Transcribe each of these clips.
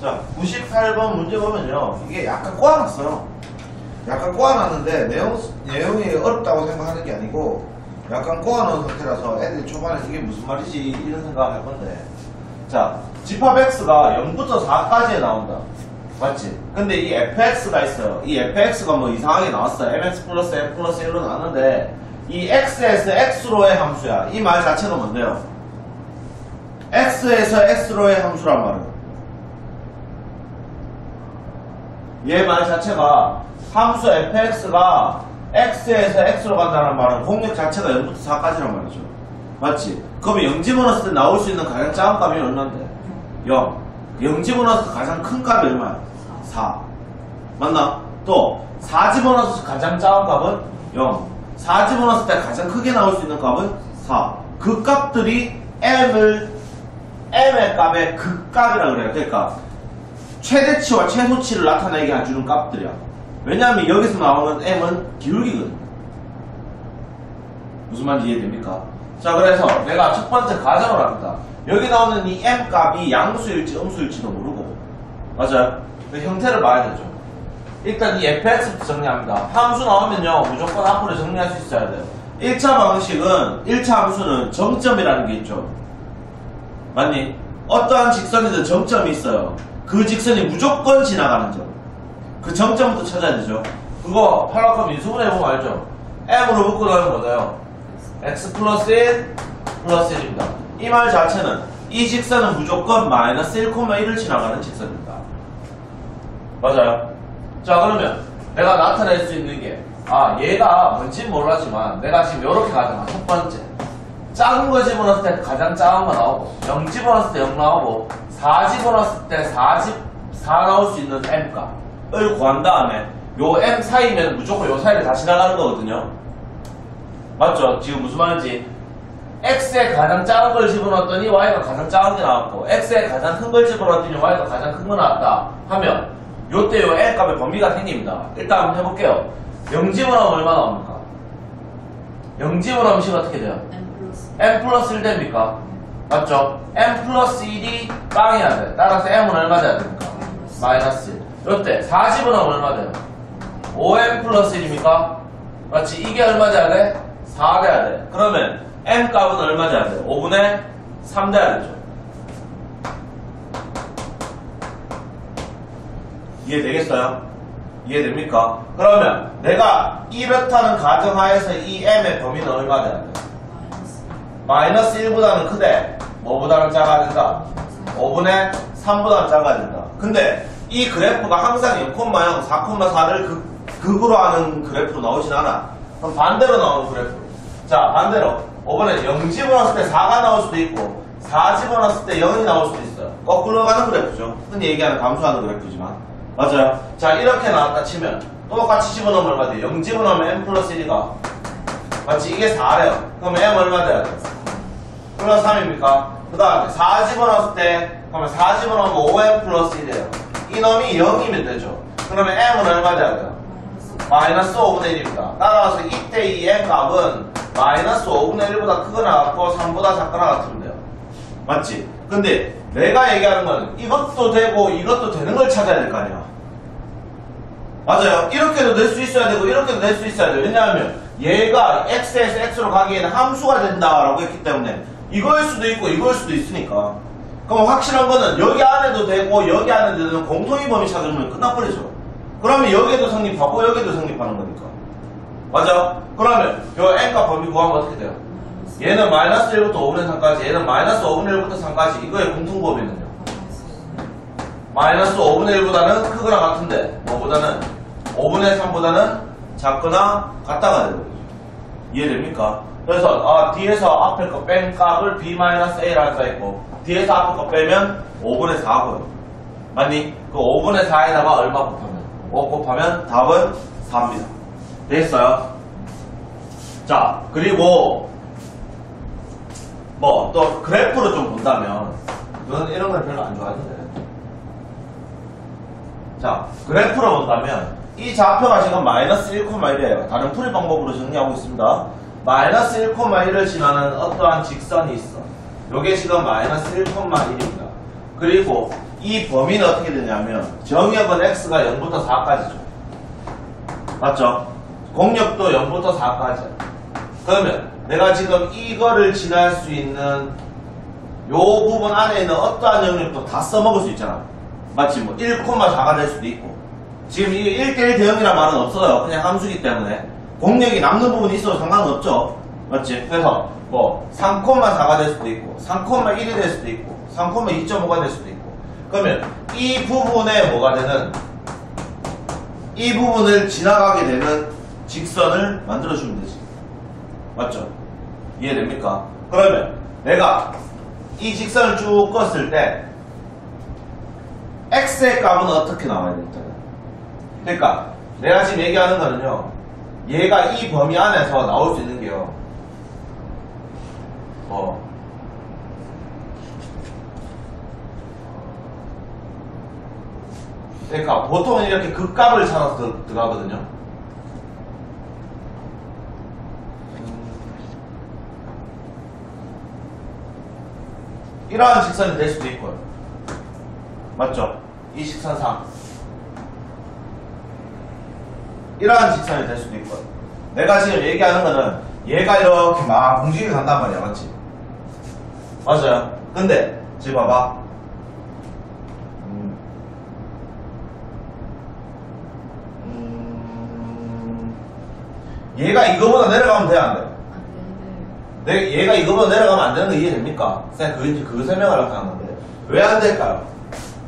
자, 98번 문제 보면요. 이게 약간 꼬아놨어요. 약간 꼬아놨는데 내용, 내용이 어렵다고 생각하는 게 아니고 약간 꼬아놓은 상태라서 애들이 초반에 이게 무슨 말이지 이런 생각을 할 건데 자, 집합 x가 0부터 4까지 나온다. 맞지? 근데 이 fx가 있어요. 이 fx가 뭐 이상하게 나왔어요. mx 플러스 m 플러스 1로 나왔는데 이 x에서 x로의 함수야. 이 말 자체가 뭔데요? x에서 x로의 함수란 말은 얘 말 자체가 함수 fx가 x에서 x로 간다는 말은 공역 자체가 0부터 4까지란 말이죠. 맞지? 그러면 0 집어넣었을 때 나올 수 있는 가장 작은 값이 얼마인데? 0. 0 집어넣었을 때 가장 큰 값이 얼마야? 4. 맞나? 또, 4 집어넣었을 때 가장 작은 값은 0. 4 집어넣었을 때 가장 크게 나올 수 있는 값은 4. 그 값들이 m을, m의 값의 극값이라 그래요. 그러니까, 최대치와 최소치를 나타내게 해주는 값들이야. 왜냐하면 여기서 나오는 m은 기울기거든. 무슨 말인지 이해됩니까? 자, 그래서 내가 첫 번째 가정을 합니다. 여기 나오는 이 m 값이 양수일지 음수일지도 모르고, 맞아요? 그 형태를 봐야 되죠. 일단 이 fx부터 정리합니다. 함수 나오면요, 무조건 앞으로 정리할 수 있어야 돼요. 1차 방식은, 1차 함수는 정점이라는 게 있죠. 맞니? 어떠한 직선이든 정점이 있어요. 그 직선이 무조건 지나가는 점. 그 정점부터 찾아야 되죠. 그거 팔락함 인수분 해보면 알죠? m으로 묶고 나면 뭐예요? x 플러스 1 플러스 1입니다. 이 말 자체는 이 직선은 무조건 마이너스 1,1을 지나가는 직선입니다. 맞아요? 자 그러면 내가 나타낼 수 있는 게 아 얘가 뭔지 몰라지만 내가 지금 이렇게 가잖아 첫 번째 작은 거 집어넣었을 때 가장 작은 거 나오고 0 집어넣었을 때 0 나오고 4 집어넣었을 때 4, 집, 4 나올 수 있는 m 값을 구한 다음에 요 m 사이면 무조건 요 사이를 다 지나가는 거거든요 맞죠? 지금 무슨 말인지 x에 가장 작은 걸 집어넣었더니 y가 가장 작은 게 나왔고 x에 가장 큰 걸 집어넣었더니 y가 가장 큰 거 나왔다 하면 요때 요 l 값의 범위가 생깁니다 일단 한번 해볼게요 0 집어넣으면 얼마 나옵니까? 0 집어넣으면 식 어떻게 돼요? M 플러스 m 플러스 1 됩니까? 맞죠? m 플러스 1이 빵이야 돼. 따라서 m은 얼마 돼야 됩니까? 마이너스 1. 이때 4 집어넣으면 얼마 돼요? 5m 플러스 1입니까? 맞지? 이게 얼마 돼야 돼? 4 돼야 돼. 그러면 m 값은 얼마 돼야 돼? 5분의 3 돼야 되죠. 이해되겠어요? 이해됩니까? 그러면 내가 이렇다는 가정하에서 이 m의 범위는 얼마 돼야 돼? 마이너스 마이너스 1보다는 크대. 뭐보다는 작아야 된다? 5분의 3보다는 작아야 된다. 근데 이 그래프가 항상 0,0, 4,4를 극, 극으로 하는 그래프로 나오진 않아. 그럼 반대로 나오는 그래프. 자, 반대로. 5번에 0 집어넣었을 때 4가 나올 수도 있고, 4 집어넣었을 때 0이 나올 수도 있어요. 거꾸로 가는 그래프죠. 흔히 얘기하는 감소하는 그래프지만. 맞아요. 자, 이렇게 나왔다 치면, 똑같이 집어넣으면 얼마 돼? 0 집어넣으면 m 플러스 1이가. 맞지? 이게 4래요. 그럼 m 얼마 돼야 돼? 플러스 3입니까? 그 다음에 4 집어넣었을 때 그러면 4 집어넣으면 5m 플러스 1이에요. 이 놈이 0이면 되죠. 그러면 m은 얼마 돼야 돼요? 마이너스 마이너스 5분의 1입니다. 따라서 이때 이 m 값은 마이너스 5분의 1보다 크거나 같고 3보다 작거나 같으면 돼요. 맞지? 근데 내가 얘기하는 건 이것도 되고 이것도 되는 걸 찾아야 될 거 아니야. 맞아요. 이렇게도 낼 수 있어야 되고 이렇게도 낼 수 있어야 돼요. 왜냐하면 얘가 x에서 x로 가기에는 함수가 된다라고 했기 때문에 이거일 수도 있고 이거일 수도 있으니까. 그럼 확실한 거는 여기 안에도 되고 여기 안에도 되는 공통의 범위 찾으면 끝나버리죠. 그러면 여기에도 성립하고 여기에도 성립하는 거니까. 맞아? 그러면 요 n과 범위 구하면 어떻게 돼요? 얘는 마이너스 1부터 5분의 3까지 얘는 마이너스 5분의 1부터 3까지 이거의 공통 범위는요? 마이너스 5분의 1보다는 크거나 같은데 뭐보다는 5분의 3보다는 작거나 같다가 되는 거죠. 이해됩니까? 그래서 아, 뒤에서 앞에 거 뺀 값을 b-a라는 써 있고 뒤에서 앞에 거 빼면 5분의 4고요 맞니? 그 5분의 4에다가 얼마 곱하면 5 곱하면 답은 4입니다 됐어요? 자 그리고 뭐 또 그래프로 좀 본다면 저는 이런 걸 별로 안 좋아하는데 자, 그래프로 본다면 이 좌표가 지금 마이너스 1,1이에요. 다른 풀이 방법으로 정리하고 있습니다. 마이너스 1,1을 지나는 어떠한 직선이 있어. 요게 지금 마이너스 1,1입니다. 그리고 이 범위는 어떻게 되냐면 정역은 x가 0부터 4까지죠. 맞죠? 공역도 0부터 4까지. 그러면 내가 지금 이거를 지날 수 있는 요 부분 안에 있는 어떠한 영역도 다 써먹을 수 있잖아. 마치 뭐 1,4가 될 수도 있고. 지금 이 1대1 대응이란 말은 없어요. 그냥 함수기 때문에. 공력이 남는 부분이 있어도 상관은 없죠. 맞지? 그래서 뭐 3,4가 될 수도 있고, 3,1이 될 수도 있고, 3,2.5가 될 수도 있고. 그러면 이 부분에 뭐가 되는 이 부분을 지나가게 되는 직선을 만들어주면 되지. 맞죠? 이해됩니까? 그러면 내가 이 직선을 쭉 껐을 때 x의 값은 어떻게 나와야 될까요? 그러니까 내가 지금 얘기하는 거는요. 얘가 이 범위 안에서 나올 수 있는 게요. 뭐 그러니까 보통은 이렇게 극값을 찾아서 들- 들어가거든요. 이러한 직선이 될 수도 있고요. 맞죠? 이 직선상. 이러한 직선이 될 수도 있고요. 내가 지금 얘기하는 거는 얘가 이렇게 막 공식이 간단 말이야. 맞지? 맞아요. 근데, 지금 봐봐. 음. 음. 얘가 이거보다 내려가면 돼, 안 돼? 안 되는데. 내, 얘가 이거보다 내려가면 안 되는 거 이해됩니까? 쌤, 그, 그 설명하려고 하는 건데. 왜 안 될까요?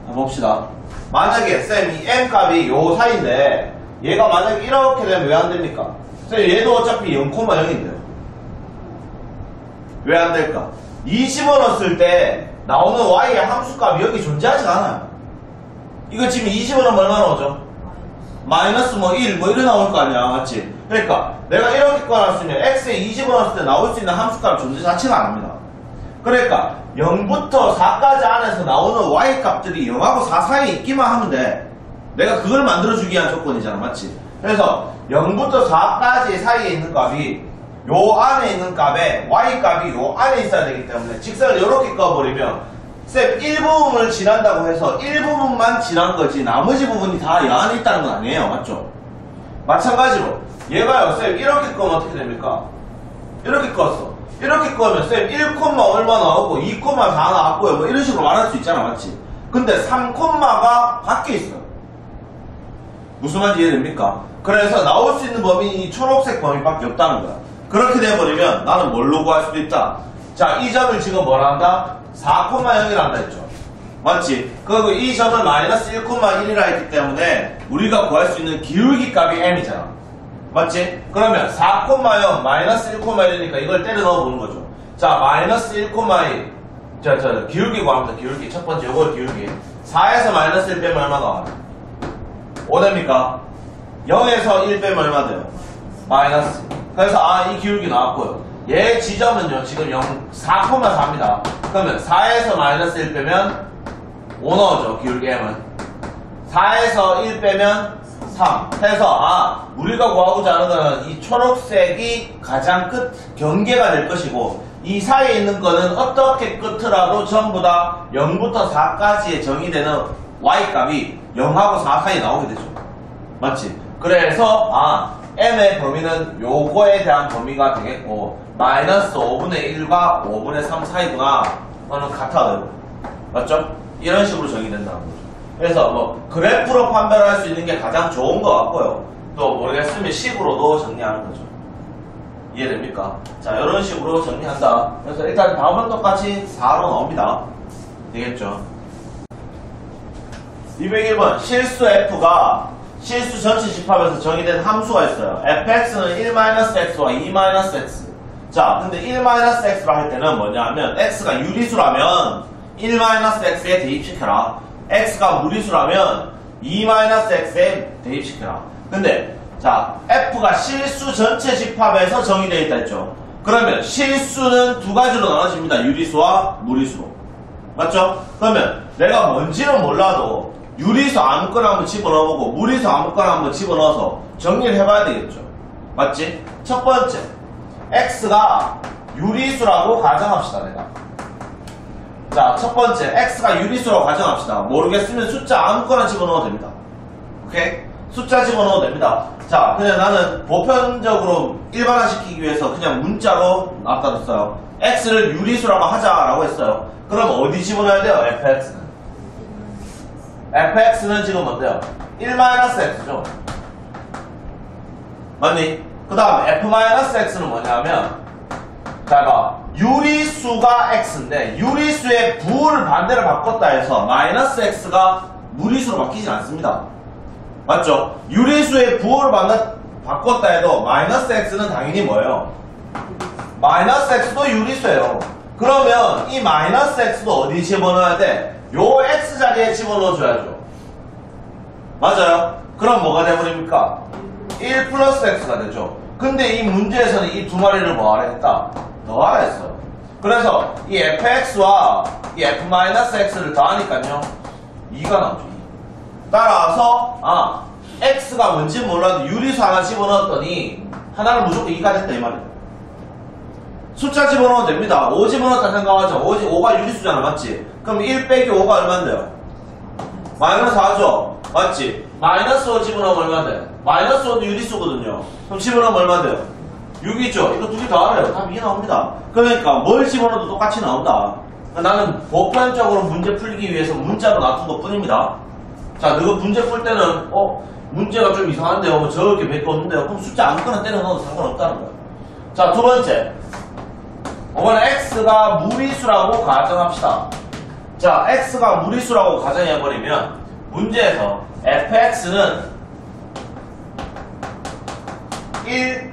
한번 봅시다. 만약에, 쌤, 이 m 값이 요 사이인데, 얘가 만약에 이렇게 되면 왜 안 됩니까? 쌤, 얘도 어차피 0,0인데요. 왜 안 될까? 20원 넣었을 때 나오는 y의 함수값이 여기 존재하지 않아요. 이거 지금 20원 넣으면 얼마 나오죠? 마이너스 뭐 1, 뭐 이래 나올 거 아니야. 맞지? 그러니까 내가 이렇게 꺼놨으면 x에 20원 넣었을 때 나올 수 있는 함수값 존재 자체가 안 합니다. 그러니까 0부터 4까지 안에서 나오는 y 값들이 0하고 4 사이에 있기만 하면 돼. 내가 그걸 만들어주기 위한 조건이잖아. 맞지? 그래서 0부터 4까지 사이에 있는 값이 요 안에 있는 값에 y 값이 요 안에 있어야 되기 때문에 직선을 이렇게 꺼버리면 쌤 1부분을 지난다고 해서 1부분만 지난 거지 나머지 부분이 다이 안에 있다는 건 아니에요. 맞죠? 마찬가지로 얘가요 쌤 이렇게 꺼면 어떻게 됩니까? 이렇게 껐어. 이렇게 꺼면 쌤 1, 얼마 나오고 2, 4 나왔고요. 뭐 이런 식으로 말할 수 있잖아. 맞지? 근데 3 가 밖에 있어. 무슨 말인지 이해됩니까? 그래서 나올 수 있는 범위 이 초록색 범위밖에 없다는 거야. 그렇게 돼버리면 나는 뭘로 구할 수도 있다. 자, 이 점을 지금 뭐라 한다? 4,0이라 한다 했죠. 맞지? 그리고 이 점을 마이너스 1,1이라 했기 때문에 우리가 구할 수 있는 기울기 값이 m이잖아. 맞지? 그러면 4,0 마이너스 1,1이니까 이걸 때려 넣어 보는 거죠. 자, 마이너스 1,1 자, 자, 기울기 구합니다. 기울기. 첫 번째 요거 기울기. 4에서 마이너스 1 빼면 얼마 나와요? 5 됩니까? 0에서 1 빼면 얼마 돼요? 마이너스. 그래서 아, 이 기울기 나왔고요. 얘 지점은요, 지금 0, 4,4입니다. 그러면 4에서 마이너스 1 빼면 5 나오죠, 기울기 m은. 4에서 1 빼면 3. 해서, 아, 우리가 구하고자 하는 거는 이 초록색이 가장 끝, 경계가 될 것이고, 이 사이에 있는 거는 어떻게 끝으라도 전부 다 0부터 4까지의 정의되는 y 값이 0하고 4 사이에 나오게 되죠. 맞지? 그래서, 아, m의 범위는 요거에 대한 범위가 되겠고, 마이너스 5분의 1과 5분의 3 사이구나. 너는 같아, 되고. 맞죠? 이런 식으로 정의된다는 거죠. 그래서 뭐 그래프로 판별할 수 있는 게 가장 좋은 것 같고요. 또 모르겠으면 식으로도 정리하는 거죠. 이해됩니까? 자, 이런 식으로 정리한다. 그래서 일단 다음은 똑같이 4로 나옵니다. 되겠죠? 201번 실수 f가 실수 전체 집합에서 정의된 함수가 있어요. fx는 1-x와 2-x. 자, 근데 1-x라 할 때는 뭐냐 하면 x가 유리수라면 1-x에 대입시켜라. x가 무리수라면 2-x에 대입시켜라. 근데 자 f가 실수 전체 집합에서 정의되어 있다 했죠. 그러면 실수는 두 가지로 나눠집니다. 유리수와 무리수로. 맞죠? 그러면 내가 뭔지는 몰라도 유리수 아무거나 한번 집어넣어보고 무리수 아무거나 한번 집어넣어서 정리를 해봐야 되겠죠. 맞지? 첫 번째 x가 유리수라고 가정합시다 내가 자, 첫 번째, x가 유리수라고 가정합시다. 모르겠으면 숫자 아무거나 집어넣어도 됩니다. 오케이? 숫자 집어넣어도 됩니다. 자, 그냥 나는 보편적으로 일반화시키기 위해서 그냥 문자로 놔뒀어요. x를 유리수라고 하자라고 했어요. 그럼 어디 집어넣어야 돼요? fx는. Fx는 지금 뭔데요? 1-x죠. 맞니? 그 다음 f-x는 뭐냐면 자가 유리수가 x인데 유리수의 부호를 반대로 바꿨다 해서 마이너스 x가 무리수로 바뀌진 않습니다. 맞죠? 유리수의 부호를 반대, 바꿨다 해도 마이너스 x는 당연히 뭐예요? 마이너스 x도 유리수예요. 그러면 이 마이너스 x도 어디 집어넣어야 돼? 요 x 자리에 집어넣어줘야죠. 맞아요? 그럼 뭐가 돼버립니까? 1 플러스 x가 되죠. 근데 이 문제에서는 이 두 마리를 뭐하라 했다? 더하라 했어요. 그래서 이 fx와 이 f-x를 더하니까요. 2가 나오죠. 2. 따라서 아 x가 뭔지 몰라도 유리수 하나 집어넣었더니 하나는 무조건 2가 됐다 이 말이에요. 숫자 집어넣어도 됩니다. 5 집어넣었다 생각하죠. 5, 5가 유리수잖아 맞지? 그럼 1 빼기 5가 얼만데요? 마이너스 4죠? 맞지? 마이너스 5 집어넣으면 얼마인데? 마이너스 5도 유리수거든요. 그럼 집어넣으면 얼마인데요? 6이죠? 이거 두 개 더하래요. 답2 나옵니다. 그러니까 뭘 집어넣어도 똑같이 나온다. 나는 보편적으로 문제 풀기 위해서 문자로 놔둔 것 뿐입니다. 자, 너가 문제 풀 때는, 어, 문제가 좀 이상한데요. 뭐 저렇게 몇개 없는데요. 그럼 숫자 아무거나 때려 넣어도 상관없다는 거예요. 자, 두 번째. 이번에 x가 무리수라고 가정합시다. 자, x가 무리수라고 가정해버리면 문제에서 fx는 1,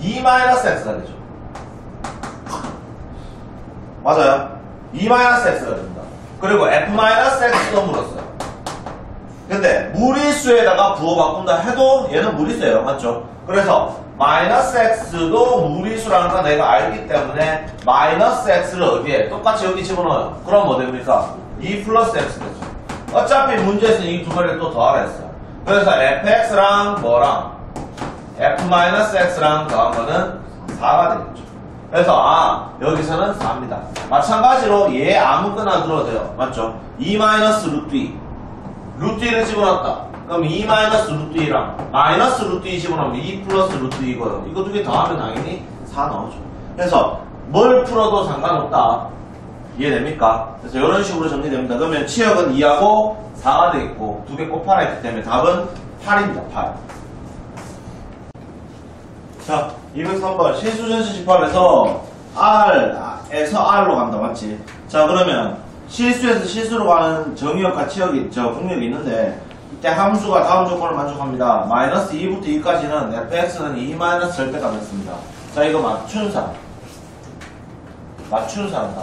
2-x가 되죠. 맞아요. 2-x가 됩니다. 그리고 f-x도 물었어요. 근데 무리수에다가 부호 바꾼다 해도 얘는 무리수예요. 맞죠? 그래서 마이너스 x도 무리수라는 걸 내가 알기 때문에 마이너스 x를 어디에? 똑같이 여기 집어넣어요. 그럼 뭐 됩니까? 2 플러스 x 되죠. 어차피 문제에서는 이 두 마리를 또 더하라 했어요. 그래서 fx랑 뭐랑 f-x랑 더하면은 4가 되겠죠. 그래서 아 여기서는 4입니다. 마찬가지로 얘 아무거나 들어도 돼요. 맞죠? 2 마이너스 루트 2 루트 2를 집어넣었다. 그럼 2 마이너스 루트 2랑 마이너스 루트 2 집어넣으면 2 플러스 루트 2고요. 이거 두 개 더하면 당연히 4 나오죠. 그래서 뭘 풀어도 상관없다. 이해됩니까? 그래서 이런 식으로 정리됩니다. 그러면 치역은 2하고 4가 되겠고 두 개 곱하라 했기 때문에 답은 8입니다. 8. 자, 203번 실수전시 18에서 R에서 R로 간다 맞지? 자 그러면 실수에서 실수로 가는 정의역과 치역이 저 공역이 있는데 이때 함수가 다음 조건을 만족합니다. 마이너스 2부터 2까지는 fx는 2 마이너스 절대값 했습니다. 자 이거 맞춘 사람 맞춘 사람 다.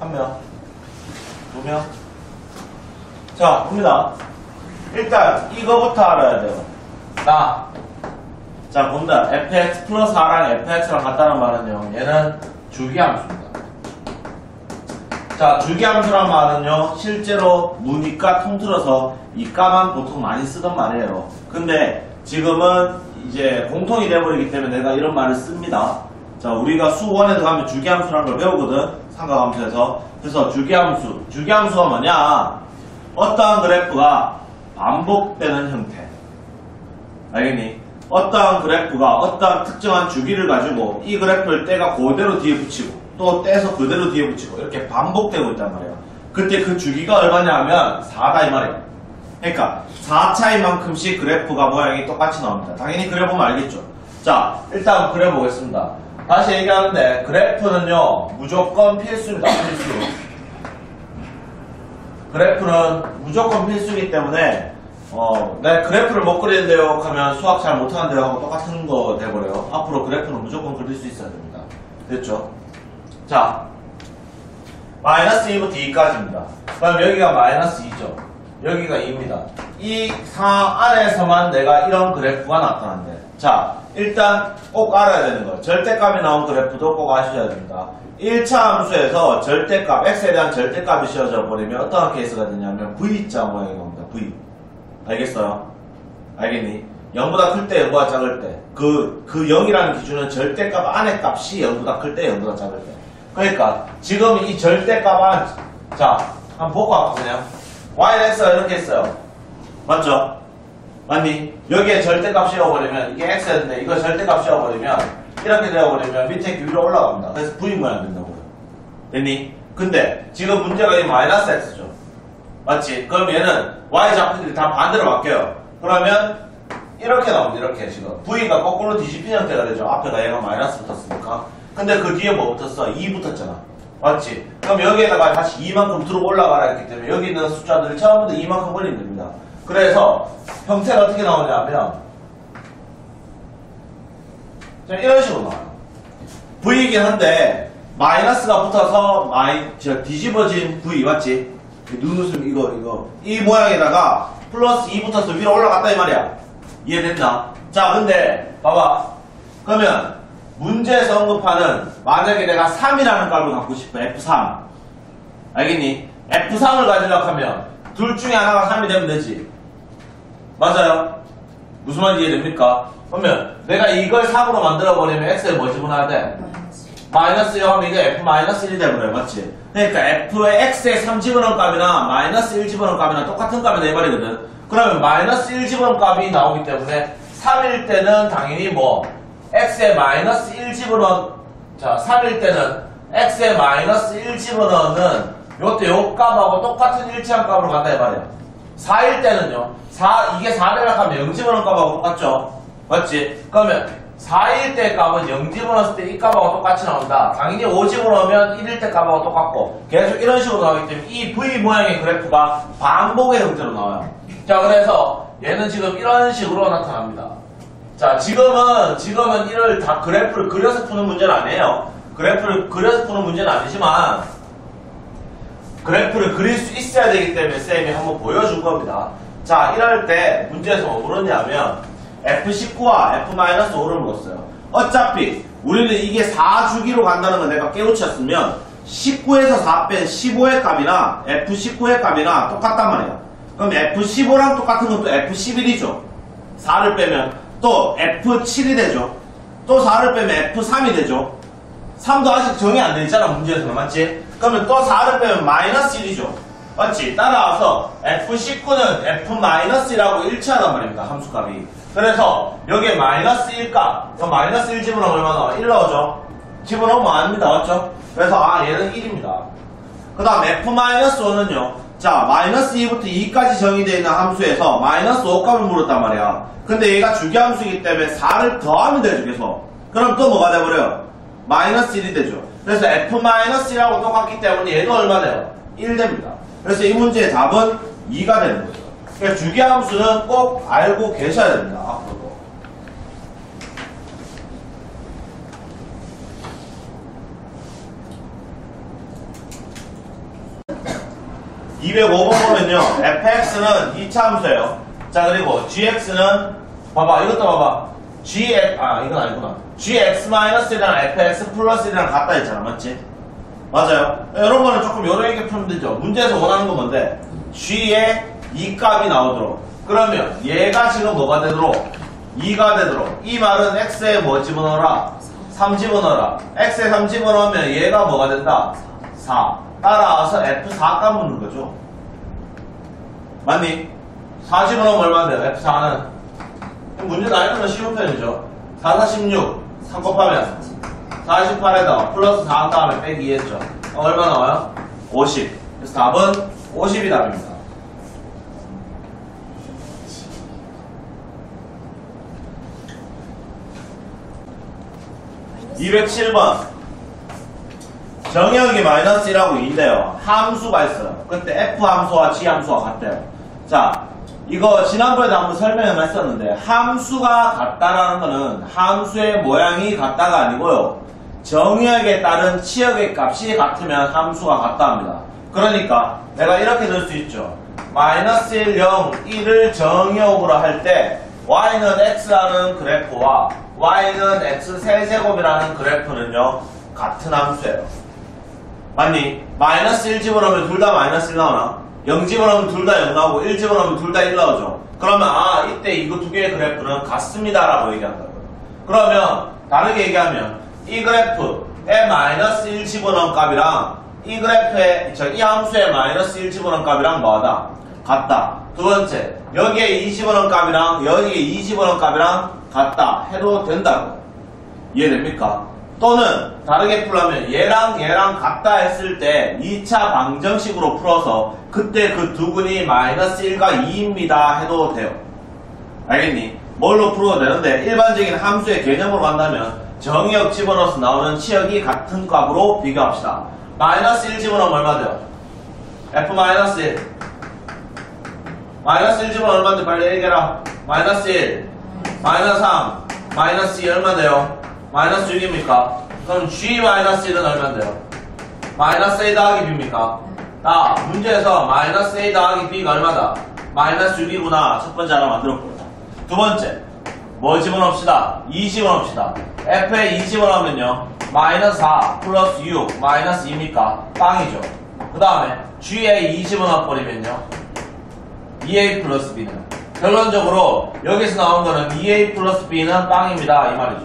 한 명, 두 명. 자 봅니다. 일단 이거부터 알아야 돼요. 나 자, 본다. fx 플러스 r랑 fx랑 같다는 말은요. 얘는 주기함수입니다. 자, 주기함수란 말은요. 실제로 무니까 통틀어서 이 값만 보통 많이 쓰던 말이에요. 근데 지금은 이제 공통이 돼버리기 때문에 내가 이런 말을 씁니다. 자, 우리가 수원에 들어가면 주기함수라는 걸 배우거든. 삼각함수에서. 그래서 주기함수. 주기함수가 뭐냐? 어떠한 그래프가 반복되는 형태. 알겠니? 어떠한 그래프가 어떠한 특정한 주기를 가지고 이 그래프를 떼가 그대로 뒤에 붙이고 또 떼서 그대로 뒤에 붙이고 이렇게 반복되고 있단 말이에요. 그때 그 주기가 얼마냐 하면 4다 이 말이에요. 그러니까 4차인 만큼씩 그래프가 모양이 똑같이 나옵니다. 당연히 그려보면 알겠죠. 자, 일단 그려보겠습니다. 다시 얘기하는데 그래프는요 무조건 필수입니다. 필수. 그래프는 무조건 필수이기 때문에 어, 내 그래프를 못 그리는데요 하면 수학 잘 못하는데요 하고 똑같은 거 돼버려요. 앞으로 그래프는 무조건 그릴 수 있어야 됩니다. 됐죠? 자, 마이너스 2부터 2까지입니다. 그럼 여기가 마이너스 2죠. 여기가 2입니다. 이 상황 안에서만 내가 이런 그래프가 나타난대. 자, 일단 꼭 알아야 되는 거. 절대값이 나온 그래프도 꼭 아셔야 됩니다. 1차 함수에서 절대값, x에 대한 절대값이 씌워져 버리면 어떤 케이스가 되냐면 V자 모양이 나옵니다. V. 알겠어요? 알겠니? 0보다 클 때, 0보다 작을 때. 그, 그 0이라는 기준은 절대값 안의 값이 0보다 클 때, 0보다 작을 때. 그러니까 지금 이 절대값은 자 한번 보고 그냥. y는 x가 이렇게 했어요. 맞죠? 맞니? 여기에 절대값 씌워버리면 이게 x였는데 이거 절대값 씌워버리면 이렇게 되어버리면 밑에 위로 올라갑니다. 그래서 v 모양 된다고요. 됐니? 근데 지금 문제가 이 마이너스 x죠. 맞지? 그럼 얘는 y 좌표들이 다 반대로 바뀌어요. 그러면 이렇게 나옵니다 이렇게 지금. v가 거꾸로 뒤집힌 형태가 되죠. 앞에가 얘가 마이너스 붙었으니까 근데 그 뒤에 뭐 붙었어? 2 붙었잖아 맞지? 그럼 여기에다가 다시 2만큼 들어 올라가라 했기 때문에 여기 있는 숫자들을 처음부터 2만큼 걸리면 됩니다 그래서 형태가 어떻게 나오냐면 자, 이런 식으로 나와요 V이긴 한데 마이너스가 붙어서 마이 저 뒤집어진 V 맞지? 눈웃음 이거 이거 이 모양에다가 플러스 2 붙어서 위로 올라갔다 이 말이야 이해됐나? 자 근데 봐봐 그러면 문제에서 언급하는 만약에 내가 3이라는 값을 갖고 싶어 F3 알겠니? F3을 가지려고 하면 둘 중에 하나가 3이 되면 되지 맞아요? 무슨 말인지 이해됩니까? 그러면 내가 이걸 3으로 만들어버리면 x에 뭐 집어넣어야 돼? 마이너스 마이너스 1 하면 이게 f 마이너스 1이 되버려요 맞지? 그러니까 f의 x에 3 집어넣은 값이나 마이너스 1 집어넣은 값이나 똑같은 값이 내 말이거든 그러면 마이너스 1 집어넣은 값이 나오기 때문에 3일 때는 당연히 뭐 x에 마이너스 1 집어넣은 자 3일 때는 x에 마이너스 1 집어넣는 요때 요 값하고 똑같은 일치한 값으로 간다 이 말이야 4일 때는요 4 이게 4대를 하면 0 집어넣은 값하고 똑같죠 맞지? 그러면 4일 때 값은 0 집어넣었을 때 이 값하고 똑같이 나온다. 당연히 5 집어넣으면 1일 때 값하고 똑같고 계속 이런 식으로 나오기 때문에 이 V 모양의 그래프가 반복의 형태로 나와요. 자 그래서 얘는 지금 이런 식으로 나타납니다. 자 지금은 지금은 이를 다 그래프를 그려서 푸는 문제는 아니에요. 그래프를 그려서 푸는 문제는 아니지만 그래프를 그릴 수 있어야 되기 때문에 쌤이 한번 보여줄 겁니다. 자 이럴 때 문제에서 뭐 물었냐면 F19와 F-5를 물었어요. 어차피 우리는 이게 4주기로 간다는 건 내가 깨우쳤으면 19에서 4 뺀 15의 값이나 F19의 값이나 똑같단 말이야. 그럼 F15랑 똑같은 건또 F11이죠. 4를 빼면 또 F7이 되죠. 또 4를 빼면 F3이 되죠. 3도 아직 정이 안 돼 있잖아, 문제에서는. 맞지? 그러면 또 4를 빼면 마이너스 1이죠. 맞지? 따라와서 F19는 F-1이라고 일치하단 말입니다, 함수값이. 그래서 여기에 마이너스 1값, 그럼 마이너스 1 집어넣으면 얼마 나와? 1 나오죠? 집어넣으면 아닙니다, 맞죠? 그래서 아, 얘는 1입니다. 그 다음 F-1은요, 자, 마이너스 2부터 2까지 정의되어 있는 함수에서 마이너스 5값을 물었단 말이야. 근데 얘가 주기함수이기 때문에 4를 더하면 되죠, 계속. 그럼 또 뭐가 돼버려요? 마이너스 1이 되죠. 그래서 F-1하고 똑같기 때문에 얘도 얼마 돼요? 1 됩니다. 그래서 이 문제의 답은 2가 되는 거죠. 그러니까 주기함수는 꼭 알고 계셔야 됩니다. 앞으로도. (205번) 보면요 fx는 2차 함수예요 자 그리고 gx는 봐봐 이것도 봐봐. gx 아 이건 아니구나. gx-1이랑 fx 플러스 1이랑 같다 했잖아 맞지? 맞아요. 이런 거는 조금 여러 개 풀면 되죠. 문제에서 원하는 건 뭔데? g의 이 값이 나오도록. 그러면 얘가 지금 뭐가 되도록? 2가 되도록. 이 말은 x에 뭐 집어넣어라? 3 집어넣어라. x에 3 집어넣으면 얘가 뭐가 된다? 4 따라와서 f4 값 묻는 거죠. 맞니? 4 집어넣으면 얼마인데요? f4는? 문제 나이는 쉬운 편이죠. 4, 4, 16 3 곱하면 48에다 플러스 4한 다음에 빼기 2 했죠? 어, 얼마 나와요? 50 그래서 답은 50이 답입니다. 207번. 정역이 마이너스 1하고 2인데요. 함수가 있어요. 그때 f 함수와 g 함수가 같대요. 자 이거 지난번에도 한번 설명을 했었는데 함수가 같다라는 거는 함수의 모양이 같다가 아니고요 정역에 따른 치역의 값이 같으면 함수가 같다 합니다 그러니까 내가 이렇게 넣을 수 있죠 마이너스 1, 0, 1을 정역으로 할 때 y는 x라는 그래프와 y는 x 세제곱이라는 그래프는요 같은 함수예요 맞니? 마이너스 1 집어넣으면 둘 다 마이너스 1 나오나? 0 집어넣으면 둘 다 0 나오고 1 집어넣으면 둘 다 1 나오죠 그러면 아 이때 이거 두 개의 그래프는 같습니다 라고 얘기한다고요 그러면 다르게 얘기하면 이 그래프 n-1 집어넣은 값이랑 이 그래프에 저이 함수에 마이너스 1 집어넣은 값이랑 뭐하다? 같다. 두 번째, 여기에 2 집어넣은 값이랑 여기에 2 집어넣은 값이랑 같다 해도 된다고. 이해됩니까? 또는 다르게 풀려면 얘랑 얘랑 같다 했을 때 2차 방정식으로 풀어서 그때 그두 근이 마이너스 1과 2입니다 해도 돼요. 알겠니? 뭘로 풀어도 되는데 일반적인 함수의 개념으로 간다면 정의역 집어넣어서 나오는 치역이 같은 값으로 비교합시다. 마이너스 1 집어넣으면 얼마 돼요? f 마이너스 1 마이너스 1 집어넣으면 얼마인데 빨리 얘기해라. 마이너스 1 마이너스 3 마이너스 2 얼마 돼요? 마이너스 6입니까? 그럼 g 마이너스 1은 얼마 돼요? 마이너스 a 더하기 b입니까? 아 문제에서 마이너스 a 더하기 b가 얼마다? 마이너스 6이구나. 첫 번째 하나 만들었고요 두 번째 뭐 집어넣읍시다? 2 집어넣읍시다. F에 2 집어넣으면요 마이너스 4 플러스 6 마이너스 2입니까? 빵이죠. 그 다음에 g에 2 집어넣어버리면요 2a 플러스 b는. 결론적으로 여기서 나온 거는 2a 플러스 b는 빵입니다. 이 말이죠.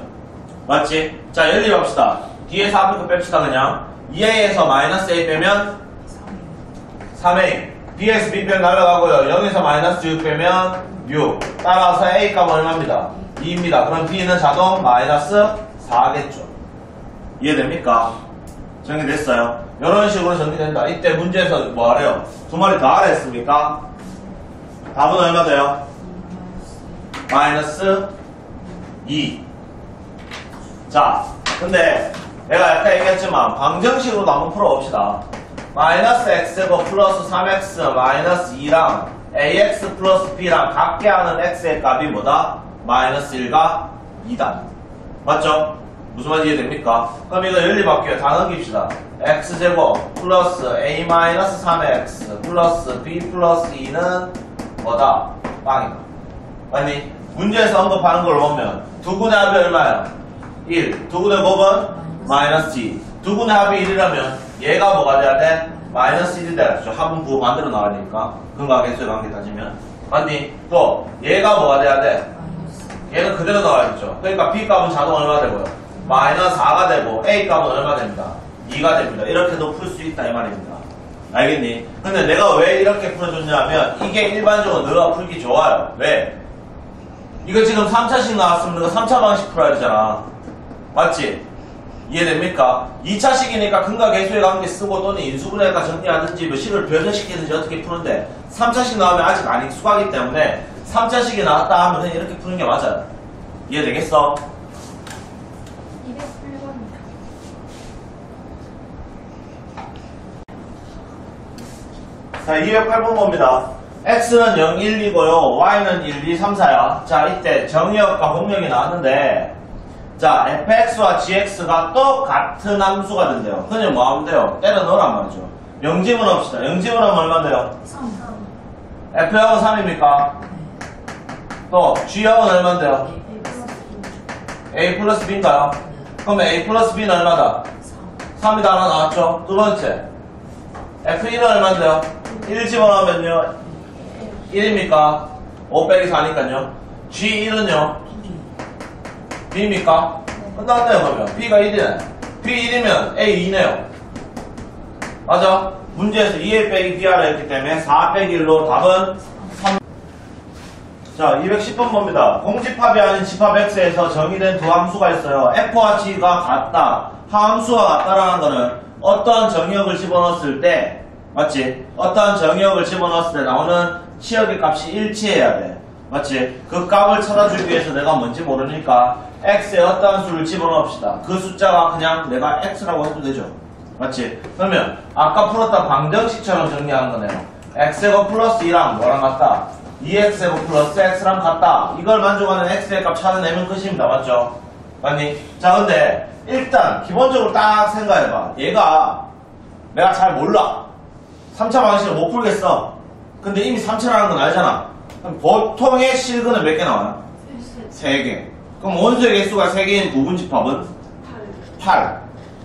맞지? 자 연립합시다. 뒤에서 앞에 거 뺍시다 그냥. 2a에서 마이너스 a 빼면 3a b에서 b 빼면 날라가고요 0에서 마이너스 6 빼면 6 따라서 a 값은 얼마입니다? 2입니다 그럼 b는 자동 마이너스 4겠죠 이해됩니까? 정리됐어요? 이런 식으로 정리된다 이때 문제에서 뭐 하래요? 두 마리 더 하라 했습니까? 답은 얼마 돼요? 마이너스 2 자, 근데 내가 아까 얘기했지만 방정식으로도 한번 풀어봅시다. 마이너스 x제곱 플러스 3x 마이너스 2랑 ax 플러스 b랑 같게 하는 x의 값이 뭐다? 마이너스 1과 2다. 맞죠? 무슨 말인지 이해됩니까? 그럼 이거 연립할게요. 다 넘깁시다. x제곱 플러스 a 마이너스 3x 플러스 b 플러스 2는 뭐다? 빵이다. 아니, 문제에서 언급하는 걸 보면 두 분의 합이 얼마야? 1. 두 분의 곱은 마이너스 2. 두 분의 합이 1이라면 얘가 뭐가 돼야 돼? 마이너스 1이 돼야 되죠. 합은 부호 만들어 나와야 되니까. 근과 개수의 관계 따지면. 맞니? 또 얘가 뭐가 돼야 돼? 얘는 그대로 나와야겠죠. 그러니까 B 값은 자동 얼마 되고요? 마이너스 4가 되고 A 값은 얼마 됩니다? 2가 됩니다. 이렇게도 풀 수 있다 이 말입니다. 알겠니? 근데 내가 왜 이렇게 풀어줬냐면 이게 일반적으로 너가 풀기 좋아요. 왜? 이거 지금 3차씩 나왔으면 너가 3차 방식 풀어야 되잖아. 맞지? 이해됩니까? 2차식이니까 근과 계수의 관계 쓰고 또는 인수분해가 정리하든지 뭐 식을 변형시키든지 어떻게 푸는데 3차식 나오면 아직 안 익숙하기 때문에 3차식이 나왔다 하면 그냥 이렇게 푸는 게 맞아요. 이해되겠어? 208번. 자, 208번 봅니다. x는 0, 1, 2고요. y는 1, 2, 3, 4야. 자, 이때 정의역과 공역이 나왔는데 자, fx와 gx가 똑같은 함수가 된대요. 그냥 뭐 하면 돼요? 때려 넣으란 말이죠. 영집은 합시다. 영집은 하면 얼마 돼요? 3. f형은 3입니까? 또 g형은 얼마인데요? a 플러스 b인가요? 그러면 a 플러스 b는 얼마다? 3 이다 하나 나왔죠? 두 번째 f1은 얼마인데요? 1 집어넣으면요 1입니까? 5 빼기 4니까요 g1은요? B입니까? 끝났네요 그러면 b가 1이네 b 1이면 a 2네요 맞아? 문제에서 2a 빼기 br을 했기 때문에 4 빼기 1로 답은 3 자, 210번 봅니다. 공집합이 아닌 집합 x에서 정의된 두 함수가 있어요. f와 g가 같다. 함수와 같다라는 거는 어떠한 정의역을 집어넣었을 때, 맞지? 어떠한 정의역을 집어넣었을 때 나오는 치역의 값이 일치해야 돼. 맞지? 그 값을 찾아주기 위해서 내가 뭔지 모르니까 x에 어떠한 수를 집어넣읍시다. 그 숫자가 그냥 내가 x라고 해도 되죠. 맞지? 그러면 아까 풀었던 방정식처럼 정리하는 거네요. x제곱 플러스 2랑 뭐랑 같다? 2x제곱 플러스 x랑 같다. 이걸 만족하는 x의 값 찾아내면 끝입니다. 맞죠? 맞니? 자, 근데 일단 기본적으로 딱 생각해봐. 얘가 내가 잘 몰라. 3차 방식을 못 풀겠어. 근데 이미 3차라는 건 알잖아. 그럼 보통의 실근은 몇 개 나와요? 3개. 그럼 원소의 개수가 3개인 부분집합은 8.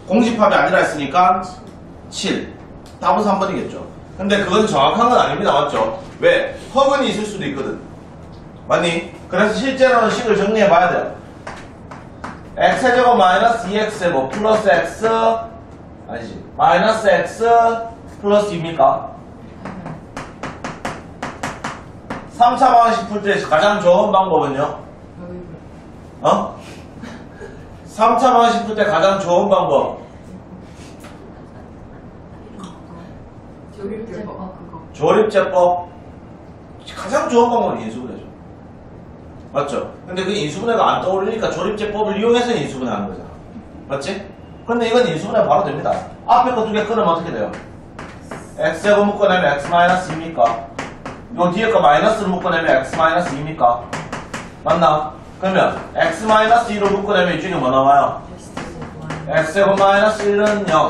공집합이 아니라 했으니까 7. 답은 3번이겠죠. 근데 그건 정확한 건 아닙니다. 맞죠? 왜? 허근이 있을 수도 있거든. 맞니? 그래서 실제로는 식을 정리해 봐야 돼요. x제곱 마이너스 2x 뭐 플러스 x 아니지 마이너스 x 플러스 2입니까? 3차 방정식 풀 때 가장 좋은 방법은요? 어? 3차 방정식 풀 때 가장 좋은 방법 어 그거 조립제법 가장 좋은 방법은 인수분해죠 맞죠? 근데 그 인수분해가 안 떠오르니까 조립제법을 이용해서 인수분해 하는 거잖아 맞지? 근데 이건 인수분해 바로 됩니다 앞에 거 두 개 끊으면 어떻게 돼요? x제곱 묶어내면 x 마이너스 2입니까? 요 뒤에 거 마이너스를 묶어내면 x 마이너스 2입니까? 맞나? 그러면 x 마이너스 2로 묶어내면 이 중에 뭐 나와요? x제곱 마이너스 1은 0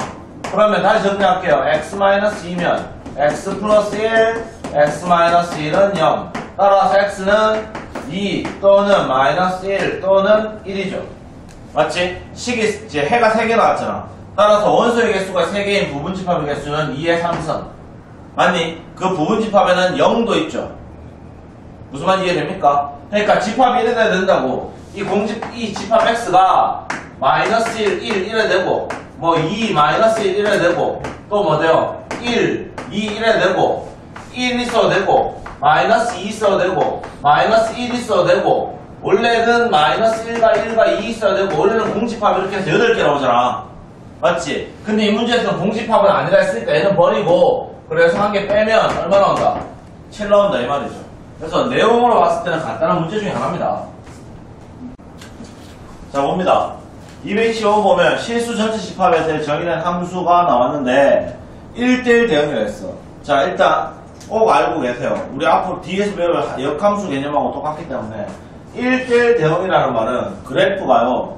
그러면 다시 정리할게요. x 마이너스 2면 x 플러스 1 x 마이너스 1은 0 따라서 x는 2 또는 마이너스 1 또는 1이죠. 맞지? 식이 이제 해가 3개 나왔잖아. 따라서 원소의 개수가 3개인 부분집합의 개수는 2의 3선 맞니? 그 부분집합에는 0도 있죠 무슨 말인지 이해됩니까? 그러니까 집합이 이래야 된다고. 이 공집, 이 집합 x가 마이너스 1, 1 이래 되고, 뭐 2, 마이너스 1 이래 되고, 또 뭐 돼요? 1, 2 이래 되고, 1 있어도 되고, 마이너스 2 있어도 되고, 마이너스 1 있어도 되고, 원래는 마이너스 1과 1과 2 있어야 되고, 원래는 공집합 이렇게 해서 8개 나오잖아. 맞지? 근데 이 문제에서는 공집합은 아니라 했으니까 얘는 버리고, 그래서 한 개 빼면 얼마 나온다? 7 나온다, 이 말이죠. 그래서 내용으로 봤을 때는 간단한 문제 중에 하나입니다. 자, 봅니다. 215 보면 실수 전체 집합에서 정의된 함수가 나왔는데 1대1 대응을 했어. 자, 일단 꼭 알고 계세요. 우리 앞으로 뒤에서 배울 역함수 개념하고 똑같기 때문에 1대1 대응이라는 말은 그래프가요.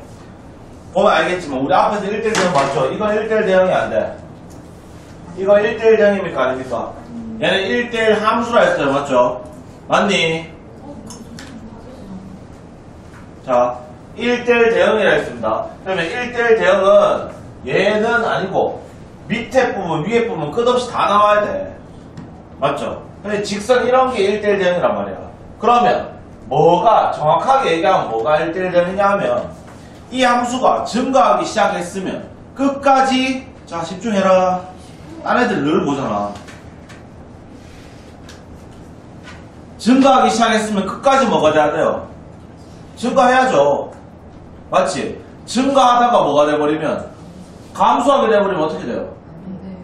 보면 알겠지만 우리 앞에서 1대1 대응 봤죠? 이건 1대1 대응이 안 돼. 이거 1대1 대응입니까? 아닙니까? 얘는 1대1 함수라 했어요. 맞죠? 맞니? 자, 1대1 대응이라 했습니다. 그러면 1대1 대응은 얘는 아니고 밑에 부분, 위에 부분 끝없이 다 나와야 돼. 맞죠? 근데 직선 이런 게 1대1 대응이란 말이야. 그러면 뭐가 정확하게 얘기하면 뭐가 1대1 대응이냐 하면 이 함수가 증가하기 시작했으면 끝까지 자 집중해라. 딴 애들 늘 보잖아. 증가하기 시작했으면 끝까지 뭐가 돼야 돼요? 증가해야죠. 맞지? 증가하다가 뭐가 돼버리면 감소하게 돼버리면 어떻게 돼요? 네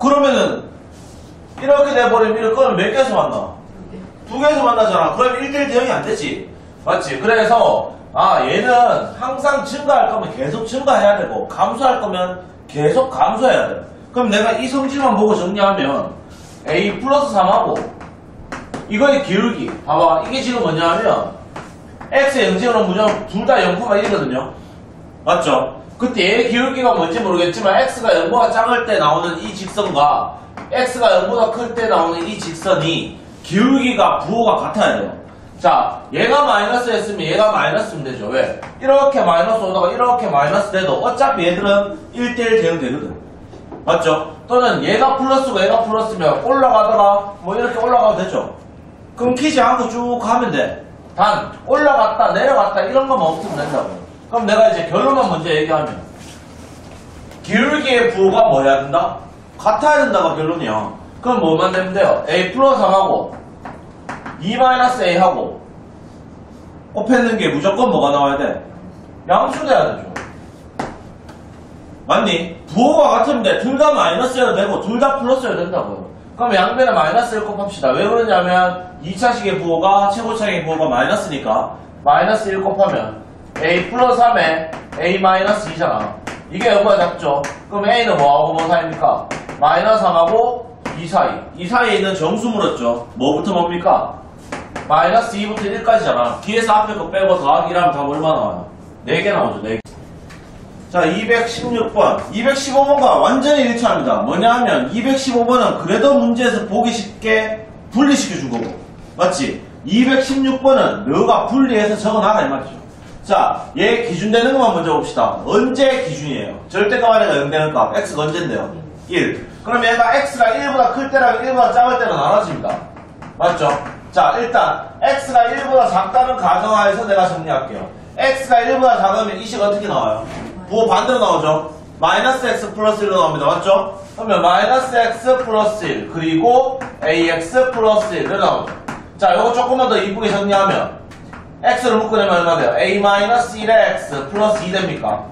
그러면은 이렇게 돼버리면 이렇게 몇 개에서 만나? 여기 두 개에서 만나잖아. 그럼 1대1 대응이 안 되지. 맞지? 그래서 아 얘는 항상 증가할 거면 계속 증가해야 되고 감소할 거면 계속 감소해야 돼. 그럼 내가 이 성질만 보고 정리하면 a 플러스 3하고 이거의 기울기 봐봐 이게 지금 뭐냐면 x의 영지으로 무조건 둘다 0,1이거든요. 맞죠? 그때 얘의 기울기가 뭔지 모르겠지만 x가 0보다 작을 때 나오는 이 직선과 x가 0보다 클 때 나오는 이 직선이 기울기가 부호가 같아야 돼요. 자, 얘가 마이너스였으면 얘가 마이너스면 되죠. 왜? 이렇게 마이너스 오다가 이렇게 마이너스 돼도 어차피 얘들은 1대1 대응 되거든. 맞죠? 또는 얘가 플러스고 얘가 플러스면 올라가다가 뭐 이렇게 올라가도 되죠. 끊기지 않고 쭉 가면 돼. 단 올라갔다 내려갔다 이런 것만 없으면 된다고. 그럼 내가 이제 결론만 먼저 얘기하면 기울기의 부호가 뭐 해야 된다? 같아야 된다가 결론이야. 그럼 뭐만 되면 돼요? a 플러스 3하고 2 마이너스 a 하고 곱했는 게 무조건 뭐가 나와야 돼? 양수 돼야 되죠. 맞니? 부호가 같으면 돼. 둘 다 마이너스여도 되고 둘 다 플러스여도 된다고요. 그럼 양변에 마이너스를 곱합시다. 왜 그러냐면 2차식의 부호가 최고차식의 부호가 마이너스니까 마이너스 1 곱하면 a 플러스 3에 a 마이너스 2잖아. 이게 여기가 작죠? 그럼 a는 뭐하고 뭐 사이입니까? 마이너스 3하고 2 사이. 이 사이에 있는 정수 물었죠. 뭐부터 뭡니까? 마이너스 2부터 1까지잖아. 뒤에서 앞에 거 빼고 더하기 1하면 답 얼마 나와요? 4개 나오죠, 4개. 자, 216번. 215번과 완전히 일치합니다. 뭐냐 하면 215번은 그래도 문제에서 보기 쉽게 분리시켜 준 거고. 맞지? 216번은 너가 분리해서 적어놔라 이 말이죠. 자, 얘 기준 되는 것만 먼저 봅시다. 언제 기준이에요? 절대값 아래가 0 되는 값. x가 언제인데요? 1. 그럼 얘가 x가 1보다 클 때랑 1보다 작을 때로 나눠집니다. 맞죠? 자, 일단 x가 1보다 작다는 가정하에서 내가 정리할게요. x가 1보다 작으면 이 식 어떻게 나와요? 부호 반대로 나오죠? 마이너스 x 플러스 1로 나옵니다. 맞죠? 그러면 마이너스 x 플러스 1 그리고 ax 플러스 1로 나오죠. 자, 이거 조금만 더 이쁘게 정리하면 x를 묶어내면 얼마 돼요? a 마이너스 1의 x 플러스 2 됩니까?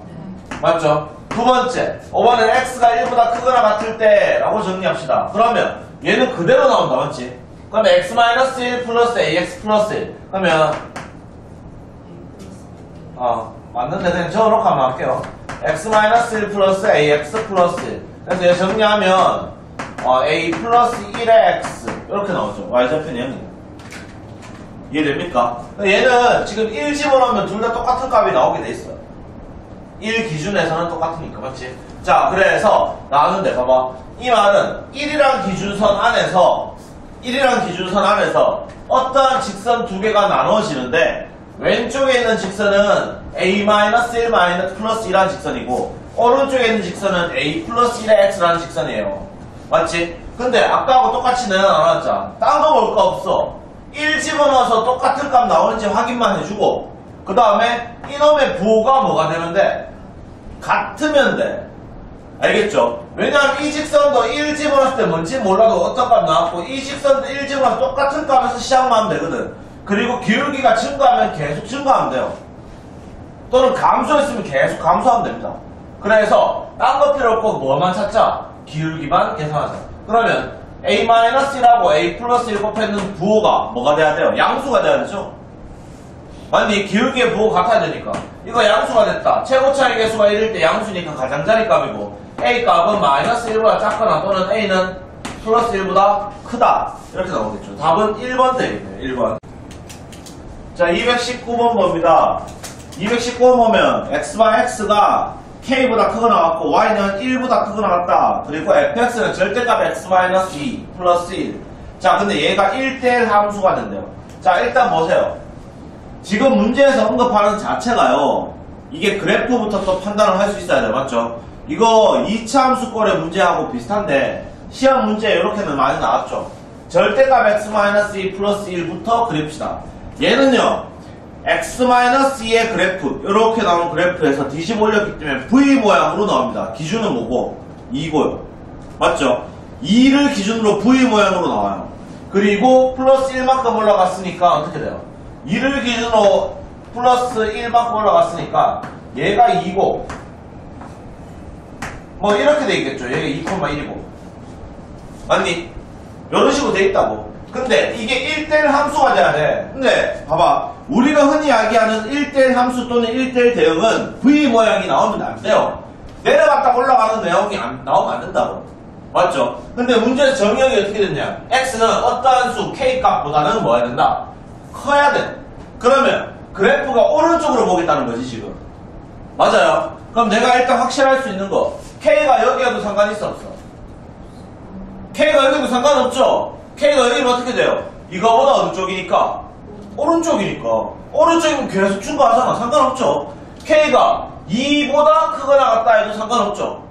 네. 맞죠? 두 번째, 5번은 x가 1보다 크거나 같을 때 라고 정리합시다. 그러면 얘는 그대로 나온다, 맞지? 그러면 x-1 플러스 ax 플러스 1. 그러면, 어, 맞는데 그냥 적어놓고 한번 할게요. x-1 플러스 ax 플러스 1. 그래서 얘 정리하면, 어, a 플러스 1의 x. 이렇게 나오죠. y좌표는 0이에요. 이해됩니까? 얘는 지금 1 집어넣으면 둘 다 똑같은 값이 나오게 돼 있어요. 1 기준에서는 똑같으니까, 맞지? 자, 그래서 나왔는데, 봐봐. 이 말은 1이란 기준선 안에서, 1이란 기준선 안에서 어떠한 직선 두 개가 나누어지는데, 왼쪽에 있는 직선은 a-1 플러스 1란 직선이고, 오른쪽에 있는 직선은 a 플러스 1의 x라는 직선이에요. 맞지? 근데 아까하고 똑같이 내가 나눴잖아. 딴거 볼 거 없어. 1 집어넣어서 똑같은 값 나오는지 확인만 해주고, 그 다음에 이놈의 부호가 뭐가 되는데, 같으면 돼. 알겠죠? 왜냐하면 이 직선도 1 집어넣었을 때 뭔지 몰라도 어떤 값 나왔고 이 직선도 1 집어넣어서 똑같은 값에서 시작만 하면 되거든. 그리고 기울기가 증가하면 계속 증가하면 돼요. 또는 감소했으면 계속 감소하면 됩니다. 그래서 딴거 필요 없고 뭐만 찾자? 기울기만 계산하자. 그러면 a-1하고 a 플러스 1 곱했는 부호가 뭐가 돼야 돼요? 양수가 돼야 되죠? 맞니? 기울기의 부호 같아야 되니까. 이거 양수가 됐다. 최고 차이 개수가 1일 때 양수니까 가장자리 값이고 A 값은 마이너스 1보다 작거나 또는 A는 플러스 1보다 크다. 이렇게 나오겠죠. 답은 1번 되겠네요. 1번. 자, 219번 봅니다. 219번 보면 x바 x가 k보다 크거나 같고 y는 1보다 크거나 같다. 그리고 fx는 절대값 x-2 플러스 1. 자, 근데 얘가 1대1 함수가 된대요. 자, 일단 보세요. 지금 문제에서 언급하는 자체가요. 이게 그래프부터 또 판단을 할 수 있어야 돼요. 맞죠? 이거 2차 함수꼴의 문제하고 비슷한데 시험 문제 이렇게는 많이 나왔죠. 절대값 x-2 플러스 1부터 그립시다. 얘는요. x-2의 그래프 이렇게 나오는 그래프에서 뒤집어 올렸기 때문에 V 모양으로 나옵니다. 기준은 뭐고? 2고요. 맞죠? 2를 기준으로 V 모양으로 나와요. 그리고 플러스 1만큼 올라갔으니까 어떻게 돼요? 2를 기준으로 플러스 1만큼 올라갔으니까 얘가 2고 뭐 이렇게 돼 있겠죠. 얘가 2,1이고 맞니? 이런 식으로 돼 있다고. 근데 이게 1대1 함수가 돼야 돼. 근데 봐봐. 우리가 흔히 이야기하는 1대1 함수 또는 1대1 대응은 V 모양이 나오면 안 돼요. 내려갔다 올라가는 내용이 안, 나오면 안 된다고. 맞죠? 근데 문제에서 정의역이 어떻게 됐냐? x는 어떠한 수 k 값보다는 뭐 해야 된다? 커야 돼. 그러면 그래프가 오른쪽으로 보겠다는 거지 지금. 맞아요. 그럼 내가 일단 확실할 수 있는 거 k가 여기와도 상관이 있어 없어? k가 여기도 상관없죠? K가 여기는 어떻게 돼요? 이거보다 어느 쪽이니까? 오른쪽이니까. 오른쪽이면 계속 증가하잖아. 상관없죠? k가 2보다 크거나 같다 해도 상관없죠?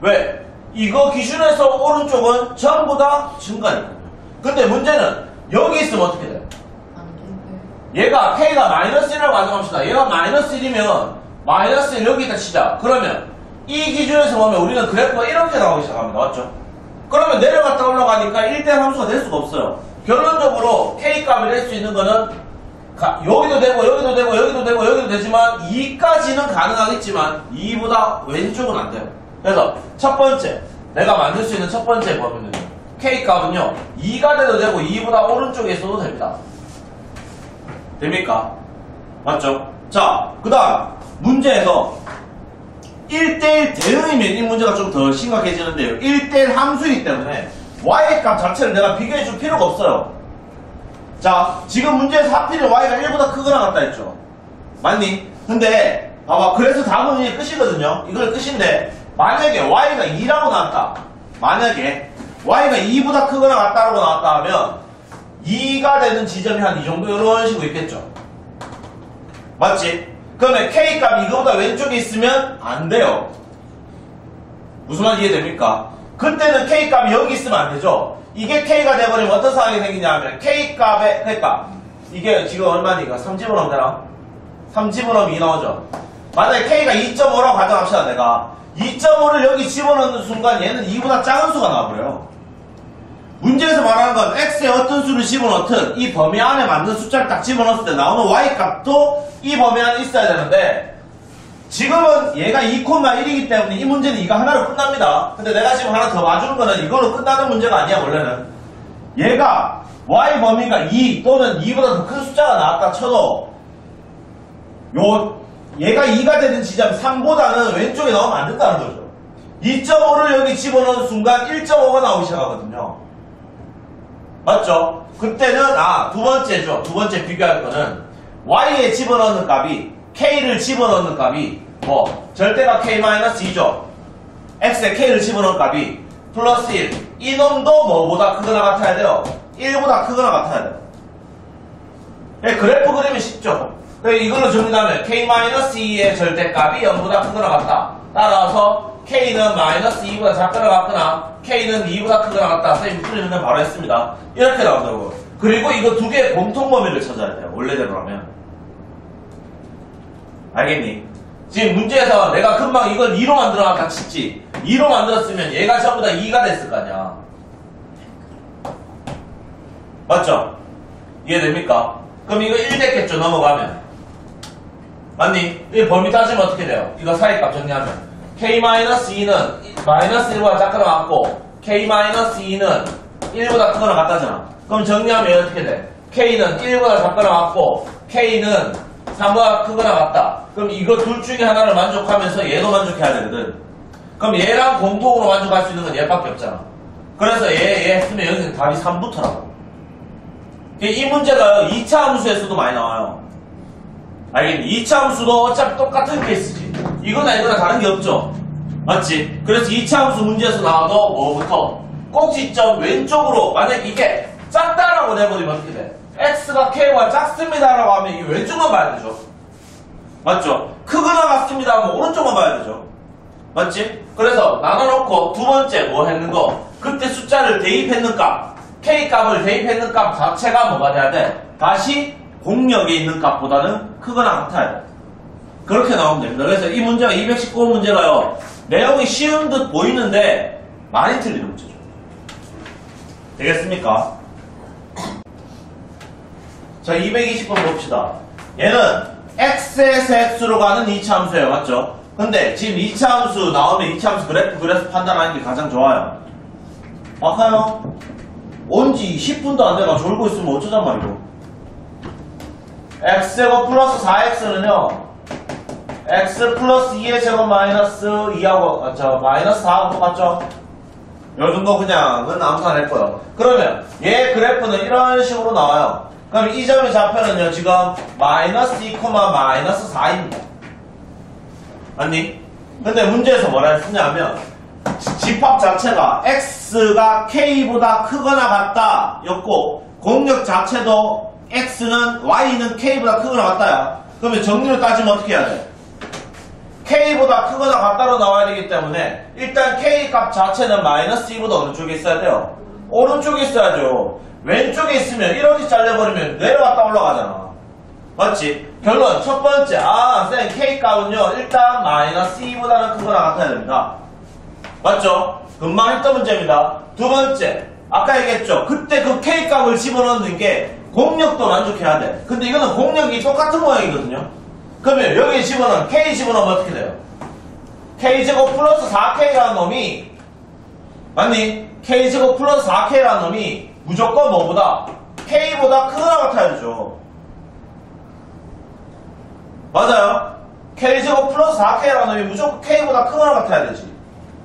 왜? 이거 기준에서 오른쪽은 전부 다 증가니까. 근데 문제는 여기 있으면 어떻게 돼요? 얘가 k가 마이너스 1이라고 가정합시다. 얘가 마이너스 1이면 마이너스 1 여기다 치자. 그러면 이 기준에서 보면 우리는 그래프가 이렇게 나오기 시작합니다. 맞죠? 그러면 내려갔다 올라가니까 1대1 함수가 될 수가 없어요. 결론적으로 k값이 될수 있는 거는 가- 여기도 되고 여기도 되고 여기도 되고 여기도 되지만 2까지는 가능하겠지만 2보다 왼쪽은 안 돼요. 그래서 첫 번째 내가 만들 수 있는 첫 번째 범위는 k값은요 2가 돼도 되고 2보다 오른쪽에 있어도 됩니다. 됩니까? 맞죠? 자, 그 다음, 문제에서 1대1 대응이면 이 문제가 좀 더 심각해지는데요. 1대1 함수이기 때문에 y 값 자체를 내가 비교해 줄 필요가 없어요. 자, 지금 문제에서 하필이면 y가 1보다 크거나 같다 했죠. 맞니? 근데, 봐봐. 그래서 답은 이게 끝이거든요. 이걸 끝인데, 만약에 y가 2라고 나왔다. 만약에 y가 2보다 크거나 같다라고 나왔다 하면, 2가 되는 지점이 한 이 정도 이런 식으로 있겠죠. 맞지? 그러면 K 값이 이거보다 왼쪽에 있으면 안 돼요. 무슨 말 이해됩니까? 그때는 K 값이 여기 있으면 안 되죠. 이게 K가 돼버리면 어떤 상황이 생기냐 하면 K 값에 그러니까 이게 지금 얼마니까 3집어넣으면 되나? 3 집어넣으면 2 나오죠. 만약에 K가 2.5라고 가정합시다, 내가. 2.5를 여기 집어넣는 순간 얘는 2보다 작은 수가 나와버려요. 문제에서 말하는 건 X에 어떤 수를 집어넣든 이 범위 안에 맞는 숫자를 딱 집어넣었을 때 나오는 Y 값도 이 범위 안에 있어야 되는데 지금은 얘가 2,1이기 때문에 이 문제는 이거 하나로 끝납니다. 근데 내가 지금 하나 더 봐주는 거는 이걸로 끝나는 문제가 아니야, 원래는. 얘가 Y 범위가 2 또는 2보다 더 큰 숫자가 나왔다 쳐도 요 얘가 2가 되는 지점 3보다는 왼쪽에 나오면 안 된다는 거죠. 2.5를 여기 집어넣는 순간 1.5가 나오기 시작하거든요. 맞죠? 그때는 아 두 번째죠. 두 번째 비교할 거는 y에 집어넣는 값이 k를 집어넣는 값이 뭐 절대가 k-2죠. x에 k를 집어넣는 값이 플러스 1. 이놈도 뭐보다 크거나 같아야 돼요. 1보다 크거나 같아야 돼요. 예, 그래프 그리면 쉽죠. 이걸로 정리하면 k-2의 절대값이 0보다 크거나 같다. 따라서 k는 마이너스 2보다 작거나 같거나 k는 2보다 크거나 같다. 선생님이 풀이는 건 바로 했습니다. 이렇게 나온다고요. 그리고 이거 두 개의 공통 범위를 찾아야 돼요. 원래대로라면. 알겠니? 지금 문제에서 내가 금방 이걸 2로 만들어놨다 쳤지. 2로 만들었으면 얘가 전부 다 2가 됐을 거 아니야. 맞죠? 이해됩니까? 그럼 이거 1 됐겠죠, 넘어가면. 맞니? 이 범위 따지면 어떻게 돼요? 이거 사이값 정리하면. K-2는 마이너스 1보다 작거나 같고, k-2는 1보다 크거나 같다잖아. 그럼 정리하면 어떻게 돼? k는 1보다 작거나 같고, k는 3보다 크거나 같다. 그럼 이거 둘 중에 하나를 만족하면서 얘도 만족해야 되거든. 그럼 얘랑 공통으로 만족할 수 있는 건 얘밖에 없잖아. 그래서 얘, 얘 했으면 여기는 답이 3부터라고. 이 문제가 2차 함수에서도 많이 나와요. 알겠니? 2차 함수도 어차피 똑같은 케이스지. 이거나 이거나 다른 게 없죠. 맞지? 그래서 2차 함수 문제에서 나와도 뭐부터? 꼭지점 왼쪽으로 만약 이게 작다라고 내버리면 어떻게 돼? x가 k와 작습니다라고 하면 이 왼쪽만 봐야 되죠. 맞죠? 크거나 같습니다 하면 오른쪽만 봐야 되죠. 맞지? 그래서 나눠놓고 두 번째 뭐 했는 거? 그때 숫자를 대입했는 값, k 값을 대입했는 값 자체가 뭐가 돼야 돼? 다시 공역에 있는 값보다는 크거나 같아야 돼. 그렇게 나오면 됩니다. 그래서 이 문제가 219번 문제가요. 내용이 쉬운 듯 보이는데 많이 틀리는 문제죠. 되겠습니까? 자, 220번 봅시다. 얘는 x에서 x로 가는 2차 함수예요. 맞죠? 근데 지금 2차 함수 나오면 2차 함수 그래프 그래서 판단하는 게 가장 좋아요. 아까요? 온지 10분도 안 돼가 졸고 있으면 어쩌잔 말이고. x제곱 플러스 4x는요. X 플러스 2의 제곱 마이너스 2하고 아, 저 마이너스 4하고 똑같죠? 요 정도 그냥은 아무나 냈고요. 그러면 얘 그래프는 이런 식으로 나와요. 그럼 이 점의 좌표는요 지금 마이너스 2, 마이너스 4입니다. 맞니? 근데 문제에서 뭐라 했냐면 집합 자체가 x가 k보다 크거나 같다 였고 공역 자체도 x는 y는 k보다 크거나 같다야. 그러면 정리를 따지면 어떻게 해야 돼? K보다 크거나 같다로 나와야 되기 때문에 일단 k 값 자체는 마이너스 2보다 어느 쪽에 있어야 돼요? 오른쪽에 있어야죠. 왼쪽에 있으면 이렇게 잘려버리면 내려갔다 올라가잖아. 맞지? 결론 첫 번째 아 쌤 k 값은요 일단 마이너스 2보다는 크거나 같아야 됩니다. 맞죠? 금방 했던 문제입니다. 두 번째 아까 얘기했죠. 그때 그 k 값을 집어넣는 게 공력도 만족해야 돼. 근데 이거는 공력이 똑같은 모양이거든요. 그러면 여기에 집어넣으면 k 집어넣으면 어떻게 돼요? k제곱 플러스 4k라는 놈이 맞니? k제곱 플러스 4k라는 놈이 무조건 뭐보다 k보다 크거나 같아야 되죠. 맞아요. k제곱 플러스 4k라는 놈이 무조건 k보다 크거나 같아야 되지.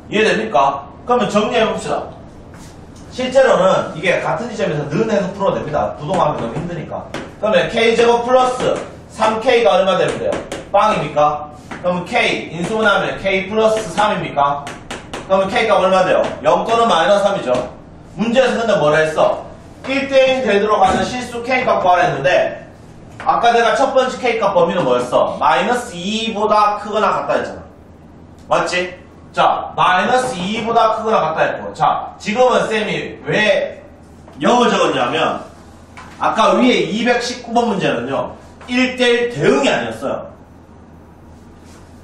이해됩니까? 그러면 정리해봅시다. 실제로는 이게 같은 지점에서 는 해서 풀어도 됩니다. 부동하면 너무 힘드니까. 그러면 k제곱 플러스 3k가 얼마 되면 돼요? 빵입니까? 그러면 k 인수분하면 k 플러스 3입니까? 그러면 k가 얼마 돼요? 0 또는 마이너스 3이죠. 문제에서 근데 뭐라 했어? 1대1 되도록 하는 실수 k값 구하랬는데 아까 내가 첫 번째 k값 범위는 뭐였어? 마이너스 2보다 크거나 같다 했잖아. 맞지? 자, 마이너스 2보다 크거나 같다 했고 자, 지금은 쌤이 왜 0을 적었냐면 아까 위에 219번 문제는요 1대1 대응이 아니었어요.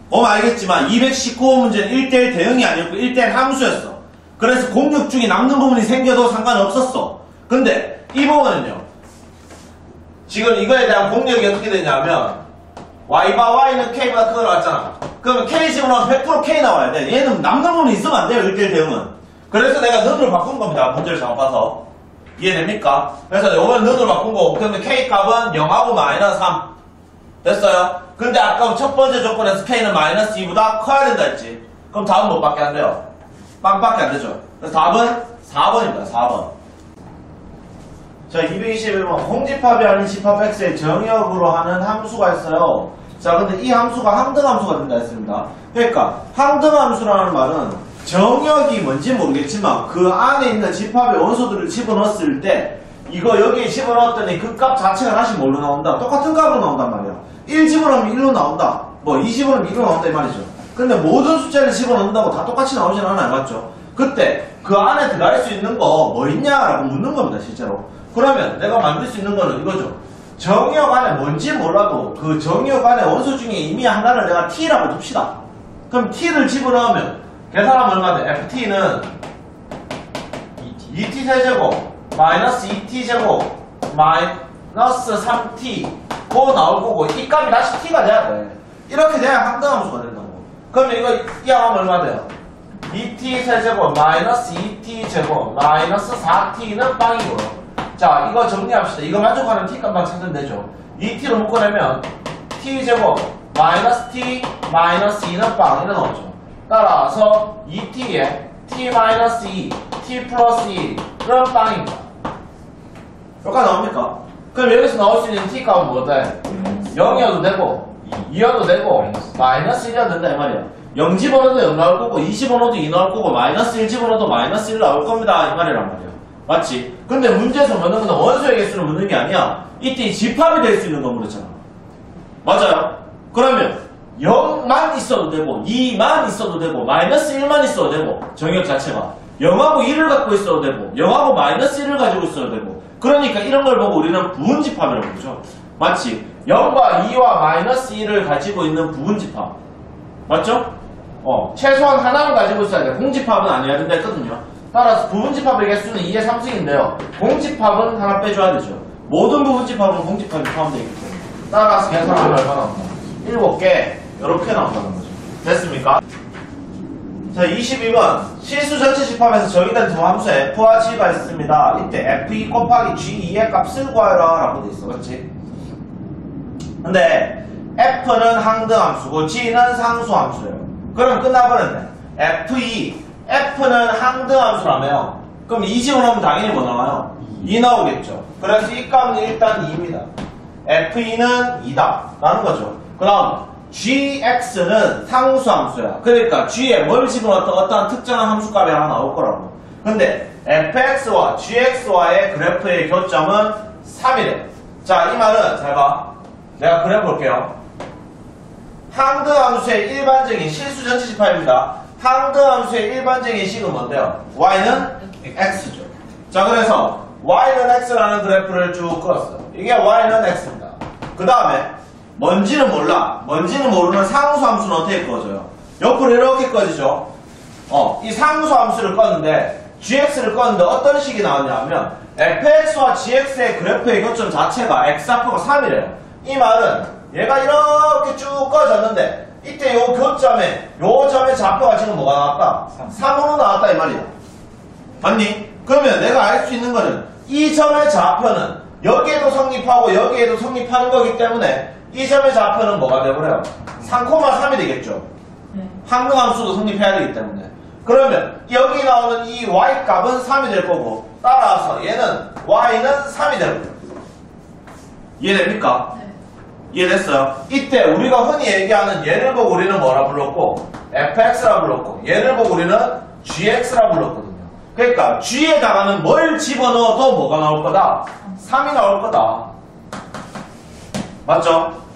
보면 알겠지만 219호 문제는 1대1 대응이 아니었고 1대1 함수였어. 그래서 공격 중에 남는 부분이 생겨도 상관없었어. 근데 이 부분은요. 지금 이거에 대한 공격이 어떻게 되냐면 y바 y는 k보다 크게 나왔잖아. 그러면 k 집어넣으면 100% k 나와야 돼. 얘는 남는 부분이 있으면 안 돼요. 1대1 대응은. 그래서 내가 는으로 바꾼 겁니다. 문제를 잘못 봐서. 이해됩니까? 그래서 요번 는으로 바꾼 거고 그러면 k 값은 0하고 마이너스 3. 됐어요? 근데 아까 첫 번째 조건에서 k는 마이너스 2보다 커야 된다 했지. 그럼 답은 뭐밖에 안 돼요? 빵밖에 안 되죠. 그래서 답은 4번입니다. 4번. 자, 221번. 공집합이 아닌 집합 x의 정역으로 하는 함수가 있어요. 자, 근데 이 함수가 항등함수가 된다 했습니다. 그러니까 항등함수라는 말은 정역이 뭔지 모르겠지만 그 안에 있는 집합의 원소들을 집어넣었을 때 이거 여기에 집어넣었더니 그 값 자체가 다시 뭘로 나온다? 똑같은 값으로 나온단 말이야. 1 집어넣으면 1로 나온다. 뭐 2 집어넣으면 2로 나온다 이 말이죠. 근데 모든 숫자를 집어넣는다고 다 똑같이 나오진 않아요. 맞죠? 그때 그 안에 들어갈 수 있는 거 뭐 있냐라고 묻는 겁니다. 실제로. 그러면 내가 만들 수 있는 거는 이거죠. 정역 안에 뭔지 몰라도 그 정역 안에 원소 중에 이미 하나를 내가 t라고 둡시다. 그럼 t를 집어넣으면 계산하면 얼마 돼? ft는 2t 세제곱 마이너스 2t 제곱 마이너스 3t 고 나올 거고 이 값이 다시 t가 돼야 돼. 이렇게 돼야 항등함수가 된다고. 그러면 이거 이 하면 얼마 돼요? 2t 세제곱 마이너스 2t 제곱 마이너스 4t는 빵이고요. 자 이거 정리합시다. 이거 만족하는 t 값만 찾으면 되죠. 2t로 묶어내면 t 제곱 마이너스 t 마이너스 2는 빵 이래 나오죠. 따라서 2t에 t 마이너스 2 t 플러스 2는 빵입니다. 여기까 나옵니까? 그럼 여기서 나올 수 있는 t 값은 뭐다? 0이어도 되고 2여도 되고 마이너스 1이어도 된다 이 말이야 0 집어넣어도 0 나올 거고 2 집어넣어도 2 나올 거고 마이너스 1 집어넣어도 마이너스 1 나올 겁니다 이 말이란 말이야 맞지? 근데 문제에서 묻는 건 원소의 개수를 묻는 게 아니야 이때 집합이 될 수 있는 건 물었잖아 맞아요? 그러면 0만 있어도 되고 2만 있어도 되고 마이너스 1만 있어도 되고 정역 자체가 0하고 1을 갖고 있어도 되고 0하고 마이너스 1을 가지고 있어도 되고. 그러니까 이런 걸 보고 우리는 부분집합이라고 부르죠. 마치 0과 2와 마이너스 1을 가지고 있는 부분집합. 맞죠? 어, 최소한 하나는 가지고 있어야 돼. 공집합은 아니어야 된다 했거든요. 따라서 부분집합의 개수는 2의 3승인데요. 공집합은 하나 빼줘야 되죠. 모든 부분집합은 공집합이 포함되어 있기 때문에. 따라서 계산하면 얼마 나온다? 7개 이렇게 나온다는 거죠. 됐습니까? 자 22번. 실수 전체 집합에서 정의된 두 함수 f와 g가 있습니다. 이때 f2 곱하기 g2의 값을 구하라 라고 돼 있어 그렇지? 근데 f는 항등함수고 g는 상수함수예요. 그럼 끝나버렸네. F2 f는 항등함수라며 그럼 2 집어넣으면 당연히 뭐 나와요? 2 나오겠죠. 그래서 이 값은 일단 2입니다. F2는 2다. 라는 거죠. 그 다음 gx는 상수함수야. 그러니까 g에 뭘 집어넣었던 어떠한 특정한 함수값이 하나 나올 거라고. 근데 fx와 gx와의 그래프의 교점은 3이래. 자 이 말은 잘 봐. 내가 그래 볼게요. 항등함수의 일반적인 실수 전체 집합입니다. 항등함수의 일반적인 식은 뭔데요? y는 x죠. 자 그래서 y는 x라는 그래프를 쭉 그었어요. 이게 y는 x입니다. 그 다음에 뭔지는 몰라. 뭔지는 모르는 상수 함수는 어떻게 꺼져요? 옆으로 이렇게 꺼지죠. 어, 이 상수 함수를 껐는데 gx를 껐는데 어떤 식이 나왔냐면 fx와 gx의 그래프의 교점 자체가 x좌표가 3이래요. 이 말은 얘가 이렇게 쭉 꺼졌는데 이때 요 교점에 요 점의 좌표가 지금 뭐가 나왔다? 3 으로 나왔다 이 말이야. 맞니? 그러면 내가 알 수 있는 거는 이 점의 좌표는 여기에도 성립하고 여기에도 성립하는 거기 때문에 이 점의 좌표는 뭐가 되버려요? 3,3이 되겠죠. 네. 항등함수도 성립해야 되기 때문에. 그러면 여기 나오는 이 y 값은 3이 될 거고 따라서 얘는 y는 3이 되는 거예요. 이해됩니까? 네. 이해됐어요? 이때 우리가 흔히 얘기하는 얘를 보고 우리는 뭐라 불렀고 fx라 불렀고 얘를 보고 우리는 gx라 불렀거든요. 그러니까 g에다가는 뭘 집어넣어도 뭐가 나올 거다? 3이 나올 거다. 맞죠?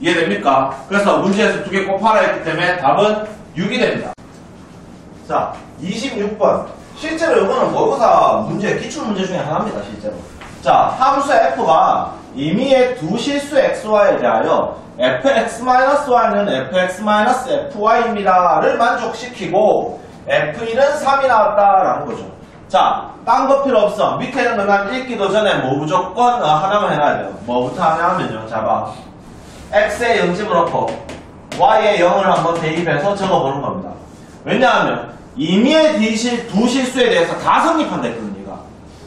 이해됩니까? 그래서 문제에서 두 개 곱하라 했기 때문에 답은 6이 됩니다. 자, 26번. 실제로 이거는 모의고사 문제, 기출문제 중에 하나입니다, 실제로. 자, 함수 f가 임의의 두 실수 xy에 대하여 fx-y는 fx-fy입니다를 만족시키고 f1은 3이 나왔다라는 거죠. 자, 딴 거 필요 없어. 밑에는 그냥 읽기도 전에 뭐 무조건 어, 하나만 해놔야 돼요. 뭐부터 하냐 하면요. 자, 봐. X에 0 집어넣고 y에 0을 한번 대입해서 적어보는 겁니다. 왜냐하면 임의의 뒤실, 두 실수에 대해서 다 성립한다 했거든, 얘가.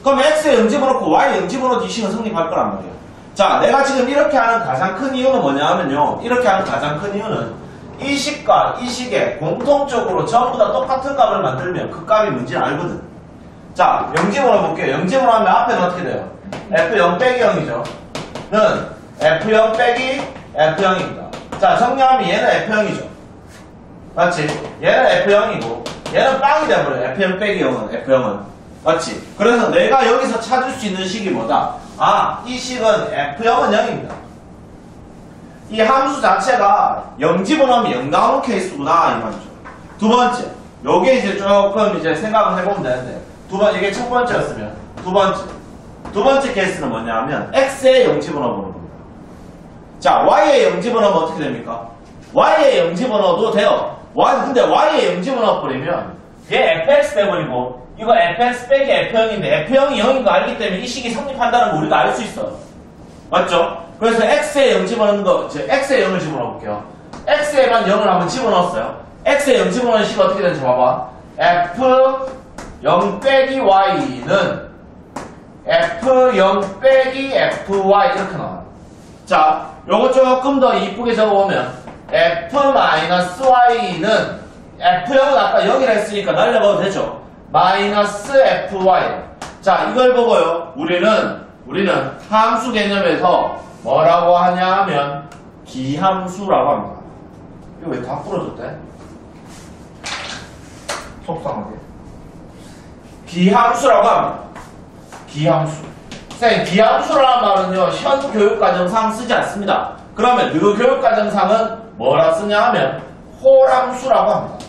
그럼 x에 0 집어넣고 y에 0 집어넣어도 이 식은 성립할 거란 말이에요. 자, 내가 지금 이렇게 하는 가장 큰 이유는 뭐냐 하면요. 이렇게 하는 가장 큰 이유는 이 식과 이 식에 공통적으로 전부 다 똑같은 값을 만들면 그 값이 뭔지 알거든. 자, 0 집어넣어볼게요. 0 집어넣으면 앞에는 어떻게 돼요? f0 빼기 0이죠. 는 f0 빼기 f0입니다. 자, 정리하면 얘는 f0이죠. 맞지? 얘는 F0이고 얘는 빵이 돼버려요. F0 빼기 0은 F0은 맞지? 그래서 내가 여기서 찾을 수 있는 식이 뭐다? 아, 이 식은 F0은 0입니다. 이 함수 자체가 0 집어넣으면 0 나오는 케이스구나 이 말이죠. 두 번째, 요게 이제 조금 이제 생각을 해보면 되는데 두 번, 이게 첫 번째였으면 두 번째 두 번째 케이스는 뭐냐면 X에 0 집어넣어보는 겁니다. 자, 0 집어넣으면 어떻게 됩니까? 0 집어넣어도 돼요. Y, 근데 Y에 0 집어넣어버리면 얘 fx 돼버리고 이거 fx 빼기 f0인데 f0이 0인 거 알기 때문에 이 식이 성립한다는 거 우리가 알 수 있어요. 맞죠? 그래서 0 집어넣는 거, 저 x에 0을 집어넣을게요. x에만 0을 한번 집어넣었어요. 0 집어넣는 식이 어떻게 되는지 봐봐. f0 빼기 y는 f0 빼기 fy 이렇게 나와요. 자, 요거 조금 더 이쁘게 적어보면 f-y는 f0은 아까 0이라 했으니까 날려봐도 되죠. 마이너스 fy. 자, 이걸 보고요. 우리는 우리는 함수 개념에서 뭐라고 하냐 하면 기함수라고 합니다. 이거 왜다 부러졌대? 속상하게. 기함수라고 합니다. 기함수. 쌤, 기함수라는 말은요, 현 교육과정상 쓰지 않습니다. 그러면 그 교육과정상은 뭐라 쓰냐 하면 홀함수라고 합니다.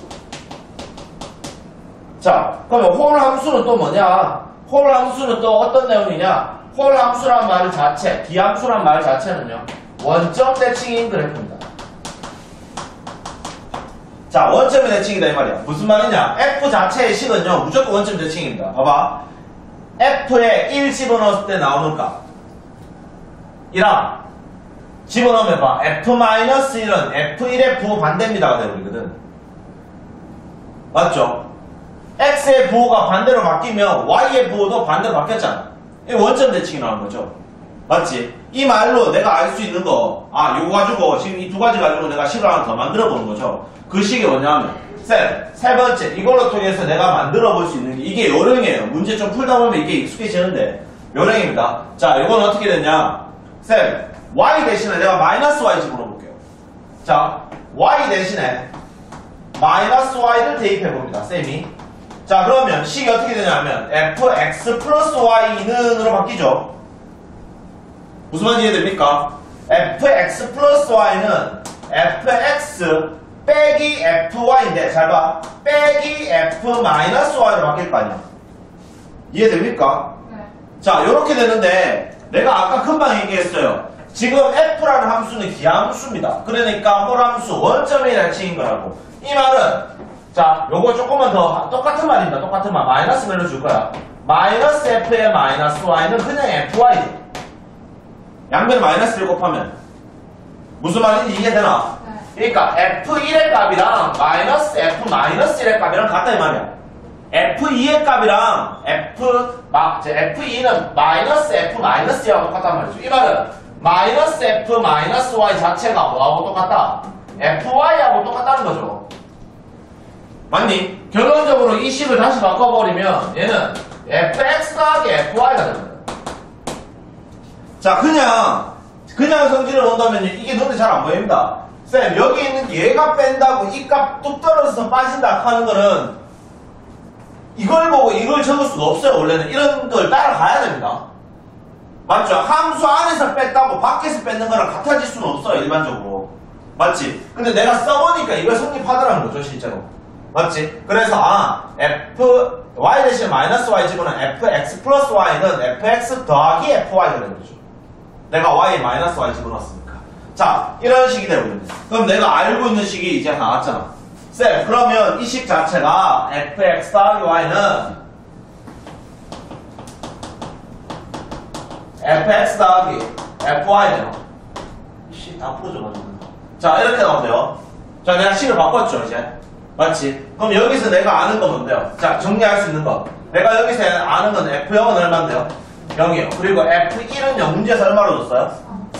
자, 그러면 홀함수는 또 뭐냐? 홀함수는 또 어떤 내용이냐? 홀함수란 말 자체, 기함수란 말 자체는요, 원점 대칭인 그래프입니다. 자, 원점의 대칭이다 이 말이야. 무슨 말이냐? F 자체의 식은요, 무조건 원점 대칭입니다. 봐봐. F에 1 집어넣었을 때 나오는 값. 이랑 집어넣으면 봐. F-1은 F1의 부호 반대입니다가 되버리거든. 맞죠? X의 부호가 반대로 바뀌면 Y의 부호도 반대로 바뀌었잖아. 이 원점 대칭이 나오는 거죠. 맞지? 이 말로 내가 알 수 있는 거, 아, 요거 가지고, 지금 이 두 가지 가지고 내가 식을 하나 더 만들어 보는 거죠. 그 식이 뭐냐면, 쌤, 세 번째, 이걸로 통해서 내가 만들어 볼 수 있는 게, 이게 요령이에요. 문제 좀 풀다 보면 이게 익숙해지는데, 요령입니다. 자, 이건 어떻게 됐냐? 쌤, y 대신에 내가 마이너스 y 집어넣어 볼게요. 자, y 대신에 마이너스 y를 대입해 봅니다. 쌤이. 자, 그러면 식이 어떻게 되냐면, fx 플러스 y는으로 바뀌죠. 무슨 말인지 이해됩니까? fx 플러스 y는 fx 빼기 fy인데 잘 봐. 빼기 f 마이너스 y로 바뀔 거 아니야. 이해됩니까? 네. 자, 이렇게 되는데 내가 아까 금방 얘기했어요. 지금 f라는 함수는 기함수입니다. 그러니까 홀함수 원점이라는 칭인 거라고. 이 말은 자, 요거 조금만 더 똑같은 말입니다. 똑같은 말. 마이너스 멜로 줄 거야. 마이너스 f의 마이너스 y는 그냥 fy지. 양변 마이너스를 곱하면 무슨 말인지 이해되나? 네. 그러니까 f1의 값이랑 마이너스 f 마이너스 1의 값이랑 같다 이 말이야. f2의 값이랑 f 마, 이제 f2는 마이너스 f 마이너스 1하고 똑같단 말이죠. 이 말은 마이너스 f 마이너스 y 자체가 뭐하고 똑같다? fy하고 똑같다는 거죠. 맞니? 결론적으로 이 식을 다시 바꿔버리면 얘는 fx 더하기 fy가 됩니다. 자, 그냥, 그냥 성질을 본다면 이게 눈에 잘 안 보입니다. 쌤, 여기 있는 얘가 뺀다고 이 값 뚝 떨어져서 빠진다 하는 거는 이걸 보고 이걸 적을 수가 없어요, 원래는. 이런 걸 따라가야 됩니다. 맞죠? 함수 안에서 뺐다고 밖에서 뺏는 거랑 같아질 수는 없어요, 일반적으로. 맞지? 근데 내가 써보니까 이걸 성립하더라는 거죠, 실제로. 맞지? 그래서, 아, f, y 대신 마이너스 y 집어는 fx 플러스 y는 fx 더하기 fy가 되는 거죠. 내가 y 마이너스 y 집어넣었으니까. 자, 이런 식이 되거든요. 그럼 내가 알고 있는 식이 이제 나왔잖아. 쌤, 그러면 이 식 자체가 fx 더하기 y는 fx 더하기 fy네요. 씨, 다 풀어줘가지고. 자, 이렇게 나오면 돼요. 자, 내가 식을 바꿨죠, 이제. 맞지? 그럼 여기서 내가 아는 건 뭔데요? 자, 정리할 수 있는 거. 내가 여기서 아는 건 F0은 얼마인데요? 0이에요. 그리고 F1은 0 문제에서 얼마로 줬어요?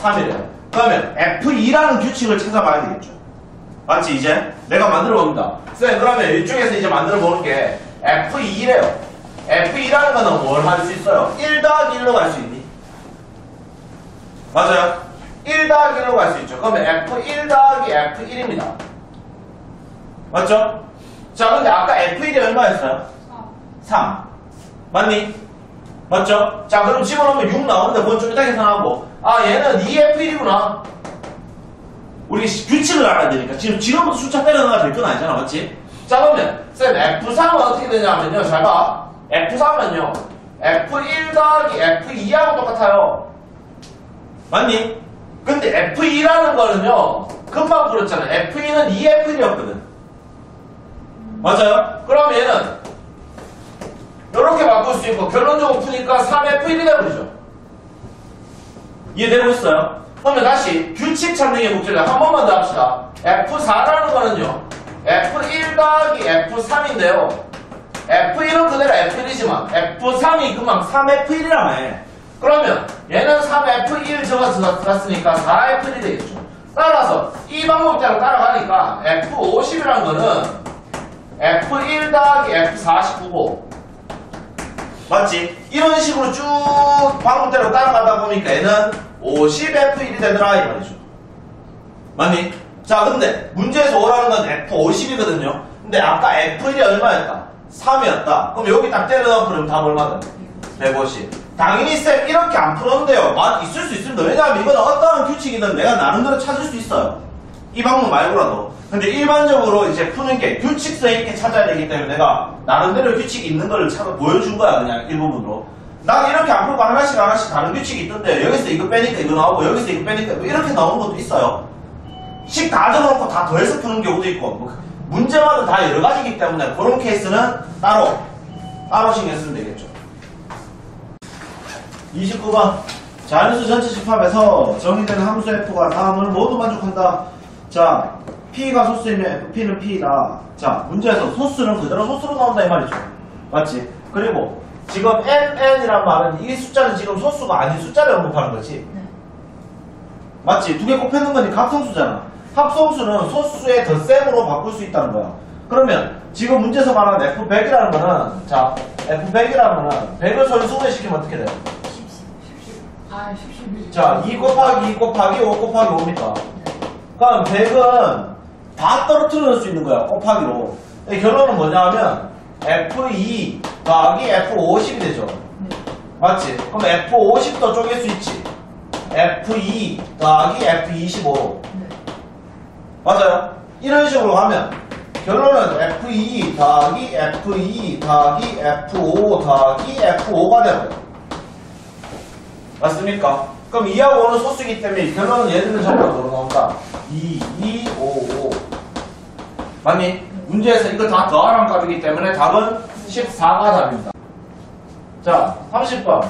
3이래요. 그러면 F2라는 규칙을 찾아봐야 되겠죠. 맞지, 이제? 내가 만들어 봅니다. 쌤, 그러면 이쪽에서 이제 만들어 보는 게 F2래요. F2라는 거는 뭘 할 수 있어요? 1 더하기 1로 갈 수 있니? 맞아요? 1 더하기 1로 갈 수 있죠. 그러면 F1 더하기 F1입니다. 맞죠? 자, 근데 아까 F1이 얼마였어요? 3. 맞니? 맞죠? 자, 그럼 집어넣으면 6 나오는데 그건 좀 이따 계산하고. 아, 얘는 2F1이구나. 우리 시- 규칙을 알아야 되니까. 지금, 지금부터 숫자 때려 넣어야 될 건 아니잖아. 맞지? 자, 그러면, 쌤, F3은 어떻게 되냐면요. 잘 봐. F3은요. F1 더하기 F2하고 똑같아요. 맞니? 근데 F2라는 거는요. 금방 풀었잖아. F2는 2F1이었거든. 맞아요? 그럼 얘는 이렇게 바꿀 수 있고 결론적으로 푸니까 3F1이 되버리죠. 이해되고 있어요? 그러면 다시 규칙 찾는 목적이다. 한 번만 더 합시다. F4라는 거는요. F1 더하기 F3인데요. F1은 그대로 F1이지만 F3이 그만 3F1이라며. 그러면 얘는 3F1 적었으니까 4F1이 되겠죠. 따라서 이 방법 대로 따라가니까 F50이라는 거는 F1 더하기 F49고 맞지? 이런 식으로 쭉 방법대로 따라가다 보니까 얘는 50F1이 되더라 이 말이죠. 맞니? 자 근데 문제에서 오라는 건 F50이거든요. 근데 아까 F1이 얼마였다? 3이었다. 그럼 여기 딱 때려넣으면 답 얼마다? 150 당연히 쌤 이렇게 안 풀었는데요. 맛 있을 수 있습니다. 왜냐하면 이건 어떠한 규칙이든 내가 나름대로 찾을 수 있어요 이 방법 말고라도. 근데 일반적으로 이제 푸는 게 규칙성 있게 찾아야 되기 때문에 내가 나름대로 규칙이 있는 걸 찾아 보여준 거야 그냥 일부분으로. 난 이렇게 안 풀고 하나씩 하나씩 다른 규칙이 있던데 여기서 이거 빼니까 이거 나오고 여기서 이거 빼니까 뭐 이렇게 나오는 것도 있어요. 식 다 적어놓고 다 더해서 푸는 경우도 있고 뭐 문제마다 다 여러 가지이기 때문에 그런 케이스는 따로 따로 신경 쓰면 되겠죠. 29번. 자연수 전체 집합에서 정의되는 함수 f가 다음을 모두 만족한다. 자, p가 소수이면 fp는 p다. 자, 문제에서 소수는 그대로 소수로 나온다 이 말이죠. 맞지? 그리고 지금 mn이란 말은 이 숫자는 지금 소수가 아닌 숫자를 언급하는 거지. 네. 맞지? 두 개 곱했는 거니 합성수잖아. 합성수는 소수의 덧셈으로 바꿀 수 있다는 거야. 그러면 지금 문제에서 말하는 f100이라는 거는 자, f100이라는 거는 100을 선수분해 시키면 어떻게 돼요? 10, 10. 아, 10, 10. 자, 2 곱하기 2 곱하기 5 곱하기 5입니다. 그럼 100은 다 떨어뜨릴 수 있는 거야, 곱하기로. 결론은 뭐냐 하면 F2 더하기 F50이 되죠. 네. 맞지? 그럼 F50도 쪼갤 수 있지. F2 더하기 F25로. 네. 맞아요? 이런 식으로 하면 결론은 F2 더하기 F2 더하기 F5 더하기 F5가 되는 거예요. 맞습니까? 그럼 2하고 5는 소수이기 때문에 결론은 얘들은 전부 다 뭐로 나온다? 2, 2, 5, 5. 맞니? 문제에서 이거 다 더하란 값이기 때문에 답은 14가 답입니다. 자, 30번.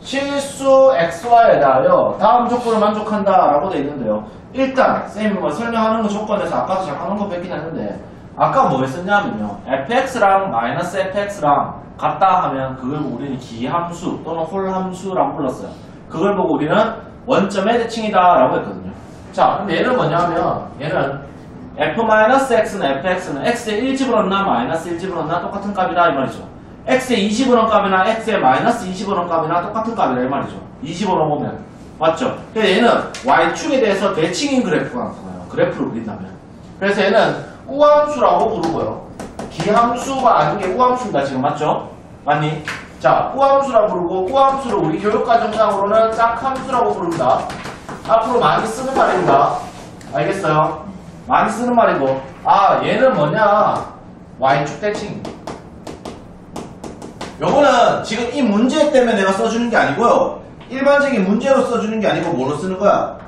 실수 xy에 대하여 다음 조건을 만족한다 라고 되어 있는데요. 일단 쌤이 뭐 설명하는 거 조건에서 아까도 잠깐 언급했긴 했는데 아까 뭐 했었냐면요. fx랑 마이너스 fx랑 같다 하면 그걸 우리는 기함수 또는 홀함수라고 불렀어요. 그걸 보고 우리는 원점의 대칭이다 라고 했거든요. 자, 근데 얘는 뭐냐면 얘는 f-x는 fx는 x에 1 집어넣나 마이너스 1 집어넣나 똑같은 값이다 이 말이죠. x에 2 집어넣은 값이나 x에 마이너스 2 집어넣은 값이나 똑같은 값이다 이 말이죠. 2 집어넣으면 맞죠? 그래서 얘는 y축에 대해서 대칭인 그래프가 나타나요. 그래프를 그린다면. 그래서 얘는 우함수라고 부르고요. 기함수가 아닌 게 우함수입니다. 지금 맞죠? 맞니? 자, 우함수라고 부르고 우함수를 우리 교육과정상으로는 짝함수라고 부릅니다. 앞으로 많이 쓰는 말입니다. 알겠어요? 많이 쓰는 말이고 아 얘는 뭐냐 y축 대칭 요거는 지금 이 문제 때문에 내가 써주는 게 아니고요 일반적인 문제로 써주는 게 아니고 뭐로 쓰는 거야?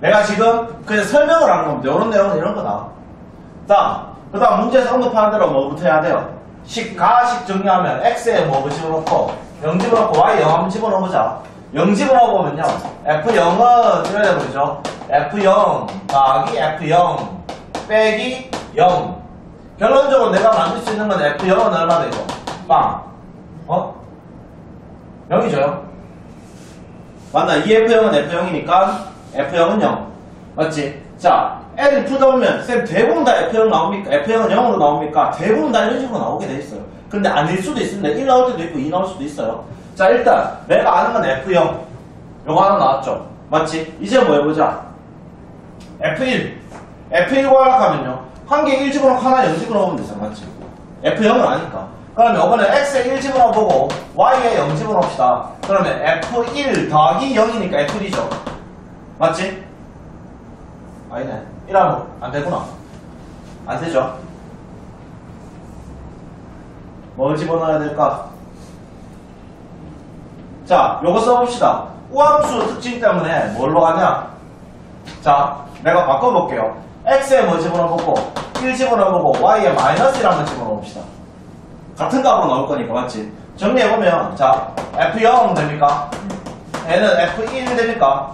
내가 지금 그냥 설명을 하는 겁니다. 이런 내용은 이런 거다. 자, 그 다음 문제에서 언급하는 대로 뭐부터 해야 돼요? 식, 가식 정리하면 x에 뭐 집어넣고 0 집어넣고 y 0 한번 집어넣어보자. 0 집어넣어보면요. f0은 이래야 되죠. f0 더하기 f0 빼기 0. 결론적으로 내가 만들 수 있는 건 f0은 얼마 되죠? 빵. 어? 0이죠. 맞나? 이 F0은 F0이니까 F0은 0. 맞지? 자, 애들 풀다 보면 쌤 대부분 다 F0 나옵니까? F0은 0으로 나옵니까? 대부분 다 이런 식으로 나오게 돼 있어요. 근데 아닐 수도 있습니다. 1 나올 때도 있고 2 나올 수도 있어요. 자, 일단 내가 아는 건 F0. 요거 하나 나왔죠? 맞지? 이제 뭐 해보자. F1. F1 구하려면요. 한 개 1 집어넣고 하나 0 집어넣으면 되잖아. 맞지? F0을 아니까. 그러면 이번에 X에 1 집어넣어보고 Y에 0 집어넣읍시다. 그러면 F1 더하기 0이니까 F1이죠. 맞지? 아니네. 1하면 안 되구나. 안 되죠? 뭘 집어넣어야 될까? 자, 요거 써봅시다. 우함수 특징 때문에 뭘로 가냐? 자, 내가 바꿔볼게요. X에 뭐 집어넣어보고, 1 집어넣어보고, Y에 마이너스 1 한번 집어넣읍시다. 같은 값으로 나올 거니까, 맞지? 정리해보면, 자, F0 됩니까? N은 F1 됩니까?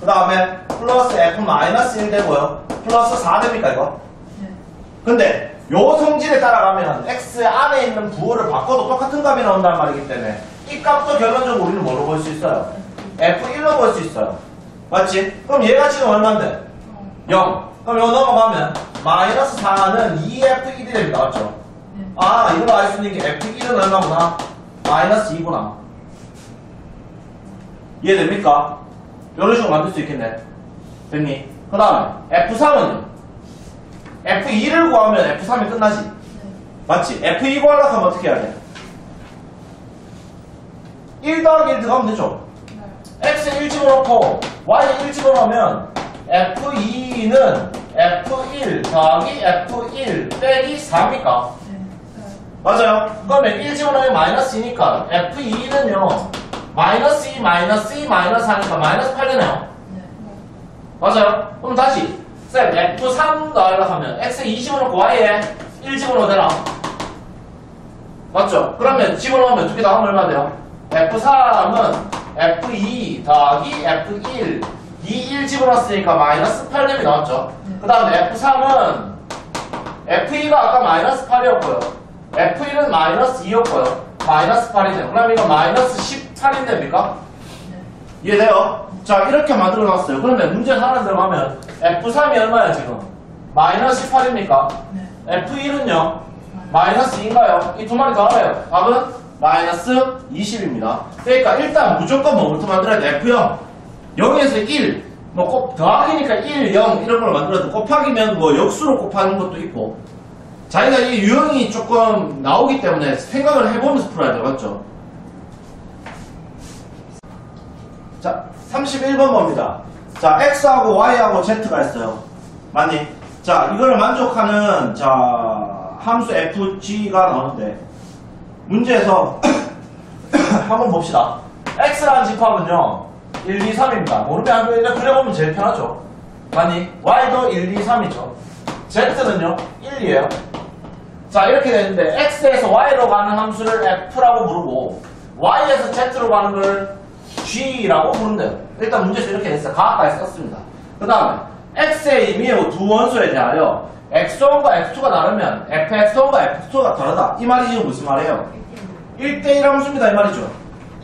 그 다음에 플러스 F 마이너스 1 되고요. 플러스 4 됩니까, 이거? 네. 근데 요 성질에 따라가면 X 안에 있는 부호를 바꿔도 똑같은 값이 나온다는 말이기 때문에 이 값도 결론적으로 우리는 뭐로 볼 수 있어요? F1로 볼 수 있어요. 맞지? 그럼 얘가 지금 얼마인데? 0. 그럼 이거 넘어가면 마이너스 4는 2F1이 됩니다. 맞죠? 네. 아, 이걸로 알 수 있는 게 F1은 얼마구나? 마이너스 2구나. 이해됩니까? 이런 식으로 만들 수 있겠네. 됐니? 그 다음에 F3은요? F2를 구하면 F3이 끝나지. 네. 맞지? F2 구하려고 하면 어떻게 해야 돼? 1 더하기 1 들어가면 되죠. 네. X에 1 집어넣고 Y에 1 집어넣으면 F2는 F1 더하기 F1 빼기 4입니까? 네. 네. 맞아요. 그러면 1 집어넣으면 마이너스이니까 F2는요 마이너스 2 마이너스 2 마이너스 하니까 마이너스 8 되네요. 네. 맞아요. 그럼 다시 쌤 F3 넣으려고 하면 X에 2 집어넣고 Y에 1 집어넣어도 되나? 맞죠? 그러면 집어넣으면 두 개 다 하면 얼마 돼요? F3은 F2 더하기 F1 2, 1 집어넣었으니까 마이너스 8lem이 나왔죠? 네. 그 다음에 F3은 F2가 아까 마이너스 8이었고요. F1은 마이너스 2였고요. 마이너스 8이네요. 그럼 이거 마이너스 18인 됩니까? 네. 이해돼요? 자 이렇게 만들어 놨어요 그러면 문제 하나 들어가면 F3이 얼마야 지금? 마이너스 18입니까? 네. F1은요? 마이너스 2인가요? 이 두 마리 더하래요 답은 마이너스 20입니다 그러니까 일단 무조건 뭐부터 만들어야 돼? F0 0에서 1 뭐 곱, 더하기니까 1, 0 이런 걸 만들어도 곱하기면 뭐 역수로 곱하는 것도 있고 자기가 이 유형이 조금 나오기 때문에 생각을 해보면서 풀어야 돼요 맞죠? 자, 31번 봅니다. 자, X하고 Y하고 Z가 있어요. 맞니? 자, 이걸 만족하는, 자, 함수 FG가 나오는데, 문제에서, 한번 봅시다. X라는 집합은요, 1, 2, 3입니다. 모르면 한번 이렇게 그려보면 제일 편하죠. 맞니? Y도 1, 2, 3이죠. Z는요, 1이에요. 자, 이렇게 되는데, X에서 Y로 가는 함수를 F라고 부르고, Y에서 Z로 가는 걸 G라고 돼요. 일단 문제에서 이렇게 됐어요. 가까이 썼습니다. 그 다음에 X의 임의의 두 원소에 대하여 X1과 X2가 다르면 FX1과 F2가 다르다. 이 말이 지금 무슨 말이에요? 1대1 함수입니다. 이 말이죠.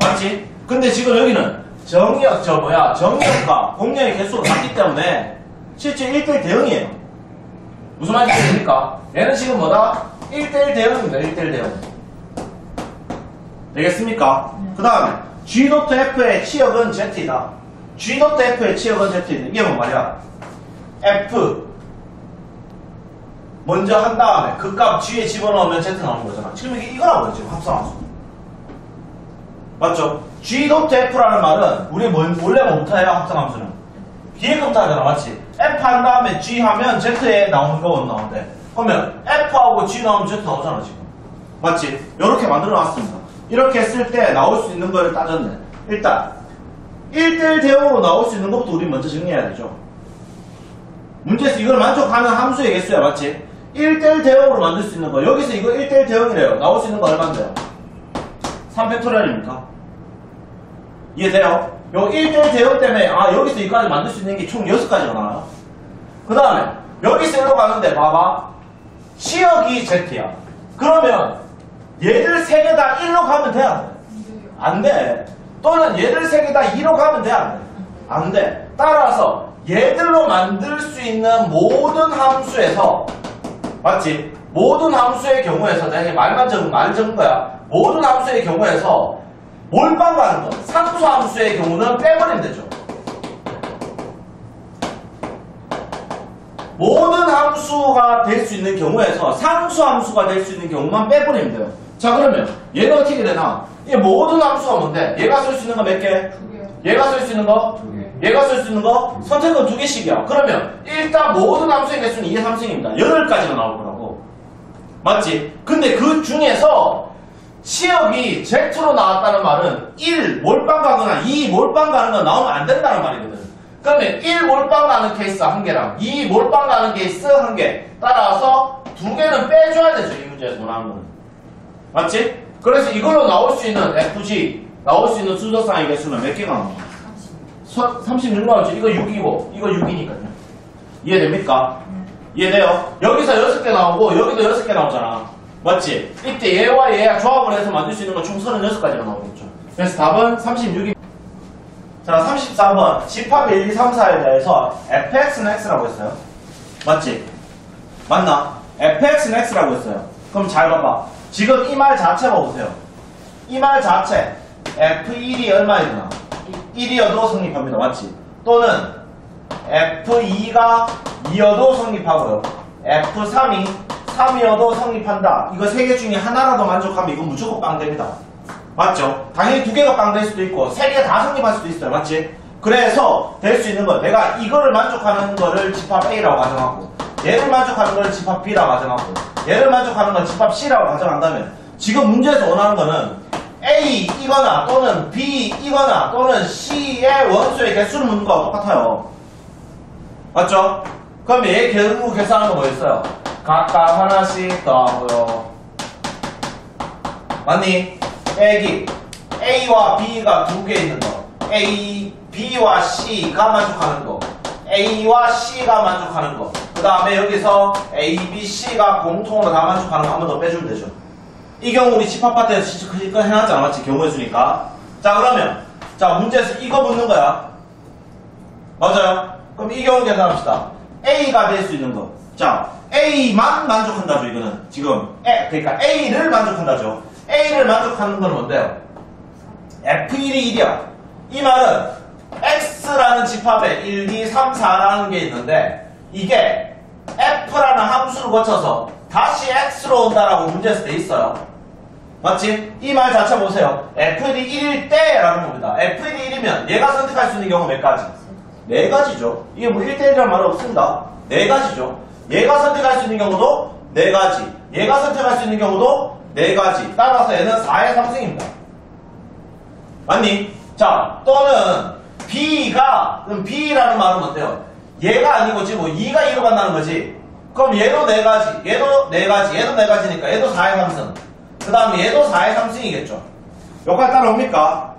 맞지? 근데 지금 여기는 정의역, 저 뭐야, 정의역과 공량의 개수가 같기 때문에 실제 1대1 대응이에요. 무슨 말인지 됩니까? 얘는 지금 뭐다? 1대1 대응입니다. 1대1 대응. 되겠습니까? 네. 그 다음에 G.F의 치역은 Z이다. G.F의 치역은 Z이다. 이게 뭔 말이야? F 먼저 한 다음에 그 값 G에 집어넣으면 Z 나오는 거잖아. 지금 이게 이거라고요. 지금 합성함수. 맞죠? G.F라는 말은 우리 뭘- 원래 뭐부터 해요? 합성함수는? 거부터 하잖아. 맞지? F 한 다음에 G 하면 Z에 나오는 거 나오는데 그러면 F하고 G 나오면 Z 나오잖아 지금. 맞지? 이렇게 만들어 놨습니다. 이렇게 했을 때 나올 수 있는 거를 따졌네. 일단 1대1 대응으로 나올 수 있는 것부터 우리 먼저 정리해야 되죠. 문제에서 이걸 만족하는 함수의 개수야, 맞지? 1대1 대응으로 만들 수 있는 거. 여기서 이거 1대1 대응이래요. 나올 수 있는 거 얼마인데요? 3팩토리얼입니까? 이해돼요? 요 1대1 대응 때문에, 아, 여기서 이까지 만들 수 있는 게 총 6가지가 나와요. 그 다음에, 여기서 일로 가는데, 봐봐. 시역이 Z야. 그러면, 얘들 3개 다 1로 가면 돼, 안 돼? 안 돼. 또는 얘들 세개 다 2로 가면 돼, 안 돼? 안 돼. 따라서 얘들로 만들 수 있는 모든 함수에서 맞지? 모든 함수의 경우에서 내가 말만 적은 말 적은 거야. 모든 함수의 경우에서 몰빵 가는 거. 상수 함수의 경우는 빼버리면 되죠. 모든 함수가 될 수 있는 경우에서 상수 함수가 될 수 있는 경우만 빼버리면 돼요. 자 그러면 얘는 어떻게 되나? 이 모든 함수가 뭔데? 얘가 쓸 수 있는 거 몇 개? 얘가 쓸 수 있는 거? 두 개. 얘가 쓸 수 있는 거? 선택은 두 개씩이야. 그러면 일단 모든 함수의 개수는 2의 3승입니다. 8가지가 나올 거라고. 맞지? 근데 그 중에서 시역이 Z로 나왔다는 말은 1 몰빵 가거나 2 몰빵 가는 건 나오면 안 된다는 말이거든. 그러면 1 몰빵 가는 케이스 한 개랑 2 몰빵 가는 케이스 한 개. 따라서 두 개는 빼줘야 되죠. 이 문제에서 원하는 거는. 맞지? 그래서 이걸로 나올 수 있는 FG, 나올 수 있는 순서상의 개수는 몇 개가 나옵니까? 36 나오죠. 이거 6이고, 이거 6이니까요. 이해됩니까? 이해돼요? 여기서 6개 나오고, 여기도 6개 나오잖아. 맞지? 이때 얘와 얘가 조합을 해서 만들 수 있는 건 총 36가지가 나오겠죠. 그래서 답은 36이. 자, 34번. 집합 1, 2, 3, 4에 대해서 fx는 x라고 했어요. 맞지? 맞나? fx는 x라고 했어요. 그럼 잘 봐봐. 지금 이 말 자체 봐보세요. 이 말 자체. f1이 얼마이구나? 1이어도 성립합니다. 맞지? 또는 F2가 2여도 성립하고요. F3이 3이어도 성립한다. 이거 세 개 중에 하나라도 만족하면 이건 무조건 빵 됩니다. 맞죠? 당연히 두 개가 빵 될 수도 있고 세 개 다 성립할 수도 있어요. 맞지? 그래서 될 수 있는 거 내가 이거를 만족하는 거를 집합 A라고 가정하고 얘를 만족하는 걸 집합 B라고 가정하고 얘를 만족하는 걸 집합 C라고 가정한다면 지금 문제에서 원하는 거는 A 이거나 또는 B 이거나 또는 C의 원소의 개수를 묻는 거하고 똑같아요. 맞죠? 그럼 얘 결국 계산하는 거 뭐였어요? 각각 하나씩 더하고요. 맞니? 빼기 A와 B가 두 개 있는 거 A, B와 C가 만족하는 거 A와 C가 만족하는 거 그 다음에 여기서 A, B, C가 공통으로 다 만족하는 거 한 번 더 빼주면 되죠 이 경우 우리 집합 파트에서 진짜 그거 해놨잖아 맞지? 경우의 수니까 자 그러면 자 문제에서 이거 묻는 거야 맞아요? 그럼 이 경우 계산합시다 A가 될 수 있는 거 자, A만 만족한다죠 이거는 지금 A, 그러니까 A를 만족한다죠 A를 만족하는 건 뭔데요? F1이 1이야. 이 말은 X라는 집합에 1, 2, 3, 4라는 게 있는데 이게 F라는 함수를 거쳐서 다시 X로 온다라고 문제에서 돼 있어요. 맞지? 이 말 자체 보세요. F1이 1일 때라는 겁니다. F1이 1이면 얘가 선택할 수 있는 경우 몇 가지? 네 가지죠. 이게 뭐 1대1이라는 말은 없습니다. 네 가지죠. 얘가 선택할 수 있는 경우도 네 가지. 얘가 선택할 수 있는 경우도 네 가지. 따라서 얘는 4의 3승입니다. 맞니? 자, 또는 B가, 그럼 B라는 말은 어때요? 얘가 아니고 지금 뭐 2가 2로 간다는 거지. 그럼 얘도 네 가지, 얘도 네 가지, 얘도 네 가지니까 얘도 4의 3승. 그 다음에 얘도 4의 3승이겠죠. 여기까지 따라옵니까?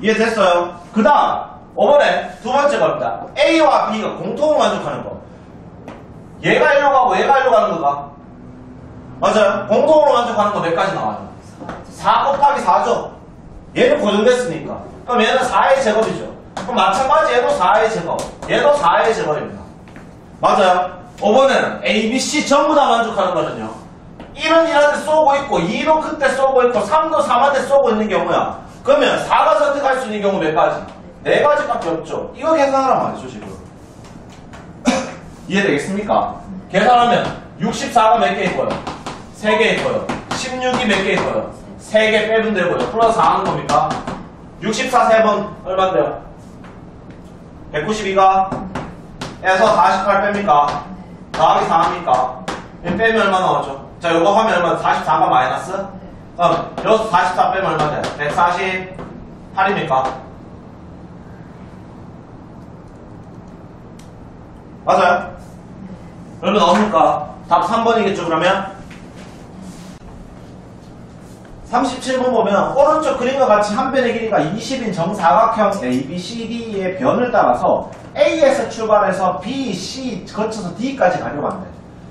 이해됐어요? 그 다음, 5번에 두 번째 겁니다. A와 B가 공통으로 만족하는 거. 얘가 1로 가고 얘가 1로 가는 거가. 맞아요? 공통으로 만족하는 거 몇 가지 나와요? 4 곱하기 4죠? 얘는 고정됐으니까. 그럼 얘는 4의 제곱이죠. 그럼 마찬가지 얘도 4의 제곱. 얘도 4의 제곱입니다. 맞아요? 5번에는 A, B, C 전부 다 만족하는 거거든요. 1은 1한테 쏘고 있고, 2도 그때 쏘고 있고, 3도 3한테 쏘고 있는 경우야. 그러면 4가 선택할 수 있는 경우 몇 가지? 4가지밖에 없죠. 이거 계산하란 말이죠, 지금. 이해되겠습니까? 계산하면 64가 몇 개 있고요? 3개 있고요. 16이 몇 개 있고요? 3개 빼면 되고요. 플러스 4 하는 겁니까? 64 3번 얼마인데요? 192가 에서 48 뺍니까? 더하기 4합니까? 빼면 얼마 나오죠? 자, 요거 하면 얼마? 44가 마이너스? 그럼 여기서 44 빼면 얼마 돼? 148입니까? 맞아요? 그러면 나옵니까? 답 3번이겠죠 그러면? 37번 보면 오른쪽 그림과 같이 한 변의 길이가 20인 정사각형 ABCD의 변을 따라서 A에서 출발해서 B, C 거쳐서 D까지 가려고 한대.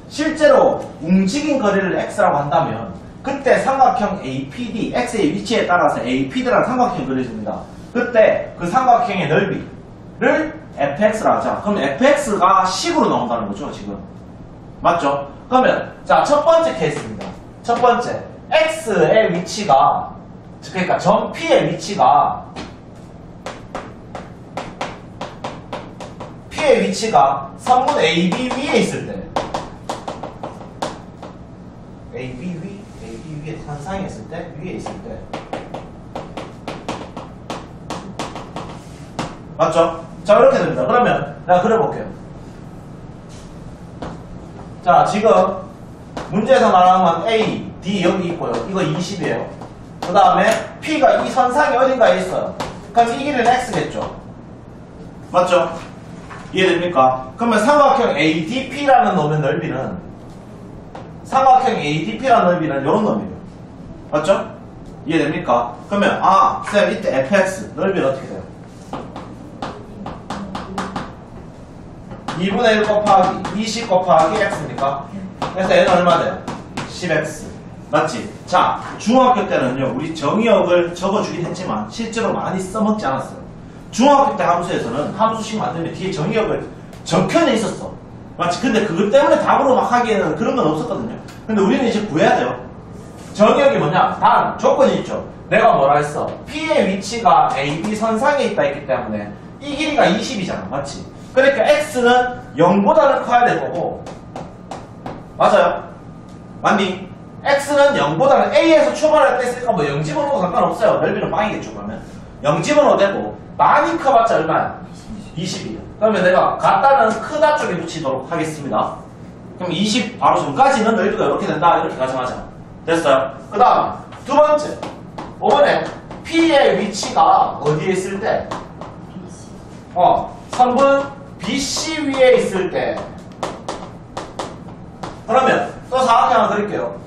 실제로 움직인 거리를 X라고 한다면 그때 삼각형 APD, X의 위치에 따라서 APD라는 삼각형이 그려집니다. 그때 그 삼각형의 넓이를 fx라 하자. 그럼 fx가 10으로 나온다는 거죠, 지금. 맞죠? 그러면 자, 첫 번째 케이스입니다. 첫 번째. X의 위치가 그러니까 점 P의 위치가 P의 위치가 3분 AB 위에 있을 때 AB 위, AB 위에 산상에 있을 때, 위에 있을 때 맞죠? 자 이렇게 됩니다. 그러면 내가 그려볼게요. 자 지금 문제에서 말하는 건 A, D 여기 있고요. 이거 20이에요. 그 다음에 P가 이 선상에 어딘가에 있어요. 그럼 이 길이는 X겠죠. 맞죠? 이해됩니까? 그러면 삼각형 ADP라는 놈의 넓이는 삼각형 ADP라는 넓이는 이런 넓이에요. 맞죠? 이해됩니까? 그러면 아, 쌤 이때 fx 넓이는 어떻게 돼요? 2분의 1 곱하기 20 곱하기 x입니까? 그래서 얘는 얼마 돼요? 10x. 맞지? 자, 중학교 때는요, 우리 정의역을 적어주긴 했지만, 실제로 많이 써먹지 않았어요. 중학교 때 함수에서는 함수식 만들면 뒤에 정의역을 적혀져 있었어. 맞지? 근데 그것 때문에 답으로 막 하기에는 그런 건 없었거든요. 근데 우리는 이제 구해야 돼요. 정의역이 뭐냐? 단, 조건이 있죠. 내가 뭐라 했어? P의 위치가 AB 선상에 있다 했기 때문에 이 길이가 20이잖아. 맞지? 그러니까 X는 0보다는 커야 될 거고. 맞아요? 맞니? X는 0보다는 A에서 출발할 때 있으니까 뭐 0집어넣어도 상관없어요. 넓이는 빵이겠죠, 그러면. 0집어넣어도 되고, 많이 커봤자 얼마야? 20이에요. 그러면 내가 같다는 크다 쪽에 붙이도록 하겠습니다. 그럼 20 바로 전까지는 넓이가 이렇게 된다. 이렇게 가정하자. 됐어요? 그 다음, 두 번째. 5번에 P의 위치가 어디에 있을 때? 어, 선분 BC 위에 있을 때. 그러면 또 사각형 하나 그릴게요.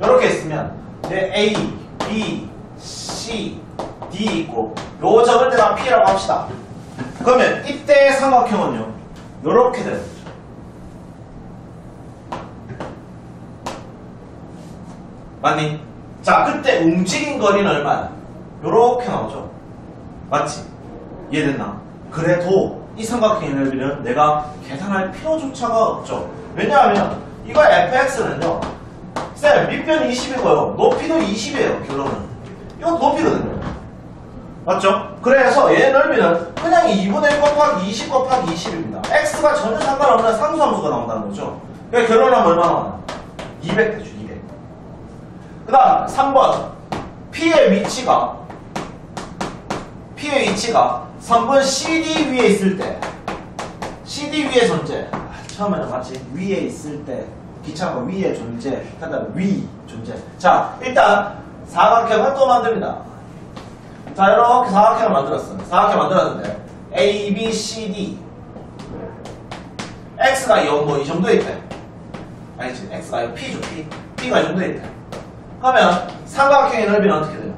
이렇게 있으면 이제 A, B, C, D 있고 요 점을 내가 P라고 합시다. 그러면 이때 삼각형은요. 요렇게 되는 거죠. 맞니? 자, 그때 움직인 거리는 얼마야? 요렇게 나오죠. 맞지? 이해됐나? 그래도 이 삼각형의 넓이는 내가 계산할 필요조차가 없죠. 왜냐하면 이거 fx는요. 쌤, 밑변이 20이고요. 높이도 20이에요, 결론은. 이건 높이거든요. 맞죠? 그래서 얘 넓이는 그냥 2분의 1 곱하기 20 곱하기 20입니다. x가 전혀 상관없는 상수함수가 나온다는 거죠. 그러니까 결론은 얼마 나와요? 200 되죠, 200. 그 다음 3번 P의 위치가 P의 위치가 3번 CD 위에 있을 때 CD 위에 존재 아, 처음에는 맞지 위에 있을 때 귀찮고 위에 존재 그 다음에 위 존재. 자 일단 사각형을 또 만듭니다. 자 이렇게 사각형을 만들었습니다. 사각형 만들었는데 A, B, C, D. X가 뭐이 정도에 있대 아니지? X가 P죠 P. P가 이 정도에 있대 그러면 삼각형의 넓이는 어떻게 돼요?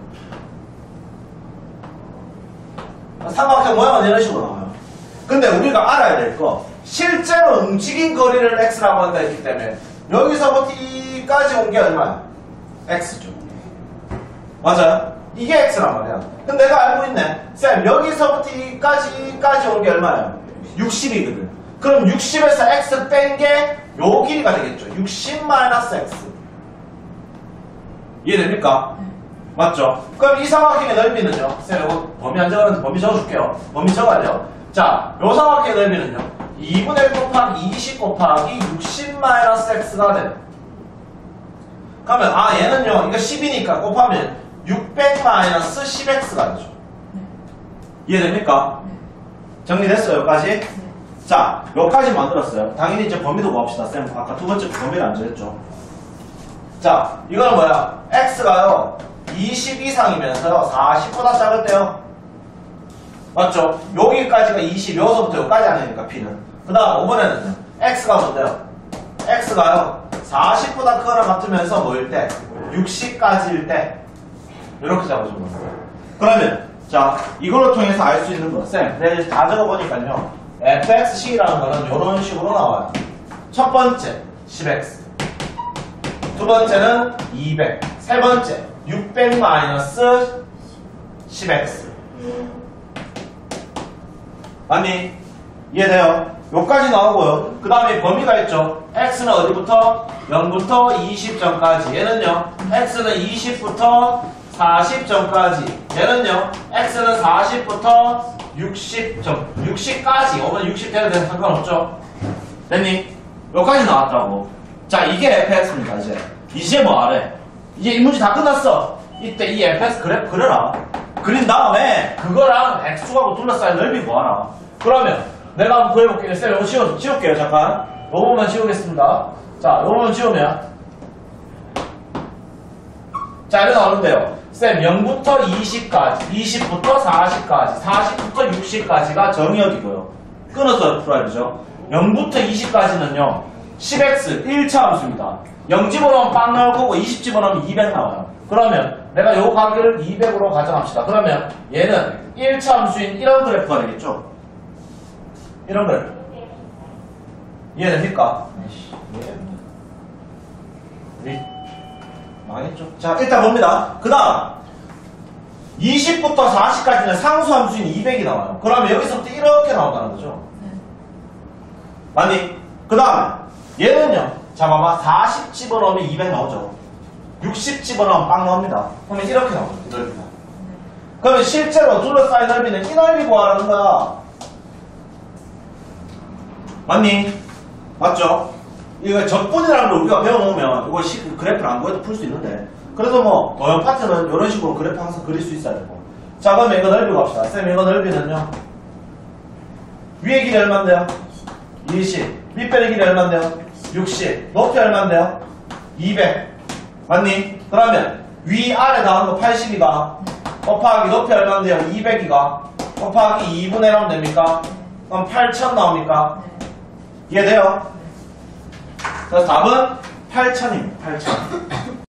삼각형 모양은 이런 식으로 나와요. 근데 우리가 알아야 될 거, 실제로 움직인 거리를 x라고 한다 했기 때문에 여기서부터 이까지 온 게 얼마야? x죠. 맞아요? 이게 x란 말이야. 근데 내가 알고 있네. 쌤, 여기서부터 이까지까지 온 게 얼마예요? 60이거든. 그럼 60에서 x 뺀 게 요 길이가 되겠죠. 60 마이너스 x. 이해됩니까? 맞죠? 그럼 이 삼각형의 넓이는요? 쌤, 이거 범위 안 적었는데 범위 적어줄게요. 범위 적어야 돼요. 자, 요 삼각형의 넓이는요? 2분의 1 곱하기 20 곱하기 60 마이너스 x가 돼. 그러면, 아, 얘는요, 이거 10이니까 곱하면 600 마이너스 10x가 되죠. 이해됩니까? 정리됐어요, 여기까지? 자, 여기까지 만들었어요. 당연히 이제 범위도 구합시다. 쌤, 아까 두 번째 범위를 안 정했죠. 자, 이거는 뭐야? x가요, 20 이상이면서요, 40보다 작을 때요. 맞죠? 여기까지가 20, 여기서부터 여기까지 아니니까 P는. 그 다음 5번에는요, x가 뭔데요? x가요, 40보다 크거나 같으면서 뭐일 때? 60까지일 때. 이렇게 잡아주는 거예요. 그러면, 자, 이걸로 통해서 알 수 있는 거, 쌤, 내가 이제 다 적어보니까요, fxc라는 거는 이런 식으로 나와요. 첫 번째, 10x. 두 번째는 200. 세 번째, 600 마이너스 10x. 맞니? 이해돼요? 여기까지 나오고요. 그 다음에 범위가 있죠. x는 어디부터? 0부터 20 전까지. 얘는요. x는 20부터 40 전까지. 얘는요. x는 40부터 60 전, 60까지. 오면 60 되는 데는 상관없죠. 됐니? 여기까지 나왔다고. 자, 이게 fx입니다, 이제. 이제 뭐 하래? 이제 이 문제 다 끝났어. 이때 이 fx 그래프 그려라. 그린 다음에 그거랑 x하고 둘러싸인 넓이 구하라. 그러면 내가 한번 구해볼게요. 쌤, 이거 지워, 지울게요, 잠깐. 요거만 지우겠습니다. 자, 요거만 지우면. 자, 이렇게 나오는데요. 쌤, 0부터 20까지, 20부터 40까지, 40부터 60까지가 정의역이고요. 끊어서 풀어야 되죠. 0부터 20까지는요, 10x 1차 함수입니다. 0 집어넣으면 빵 나올 거고, 20 집어넣으면 200 나와요. 그러면 내가 요 관계를 200으로 가정합시다. 그러면 얘는 1차 함수인 이런 그래프가 되겠죠? 이런 그래프. 이해됩니까? 우리 망했죠? 자, 일단 봅니다. 그 다음, 20부터 40까지는 상수함수인 200이 나와요. 그러면 여기서부터 이렇게 나온다는 거죠. 맞니? 그 다음에, 얘는요, 자, 봐봐. 40 집어넣으면 200 나오죠. 60 집어넣으면 빵 나옵니다. 그러면 이렇게 나오죠. 이 넓이가. 그러면 실제로 둘러싸인 넓이는 이 넓이 구하라는 거야. 맞니? 맞죠? 이거 적분이라는 걸 우리가 배워놓으면 이거 시, 그래프를 안 구해도 풀 수 있는데 그래서 뭐 도형 파트는 이런 식으로 그래프 항상 그릴 수 있어야 되고 자 그러면 이거 넓이 갑시다 쌤 이거 넓이는요 위의 길이 얼만데요? 20 밑변의 길이 얼만데요? 60 높이 얼만데요? 200 맞니? 그러면 위 아래 나온 거 80이가 곱하기 높이 얼만데요? 200이가 곱하기 2분의 1 하면 됩니까? 그럼 8000 나옵니까? 이해돼요? 그래서 답은 8,000입니다. 8,000.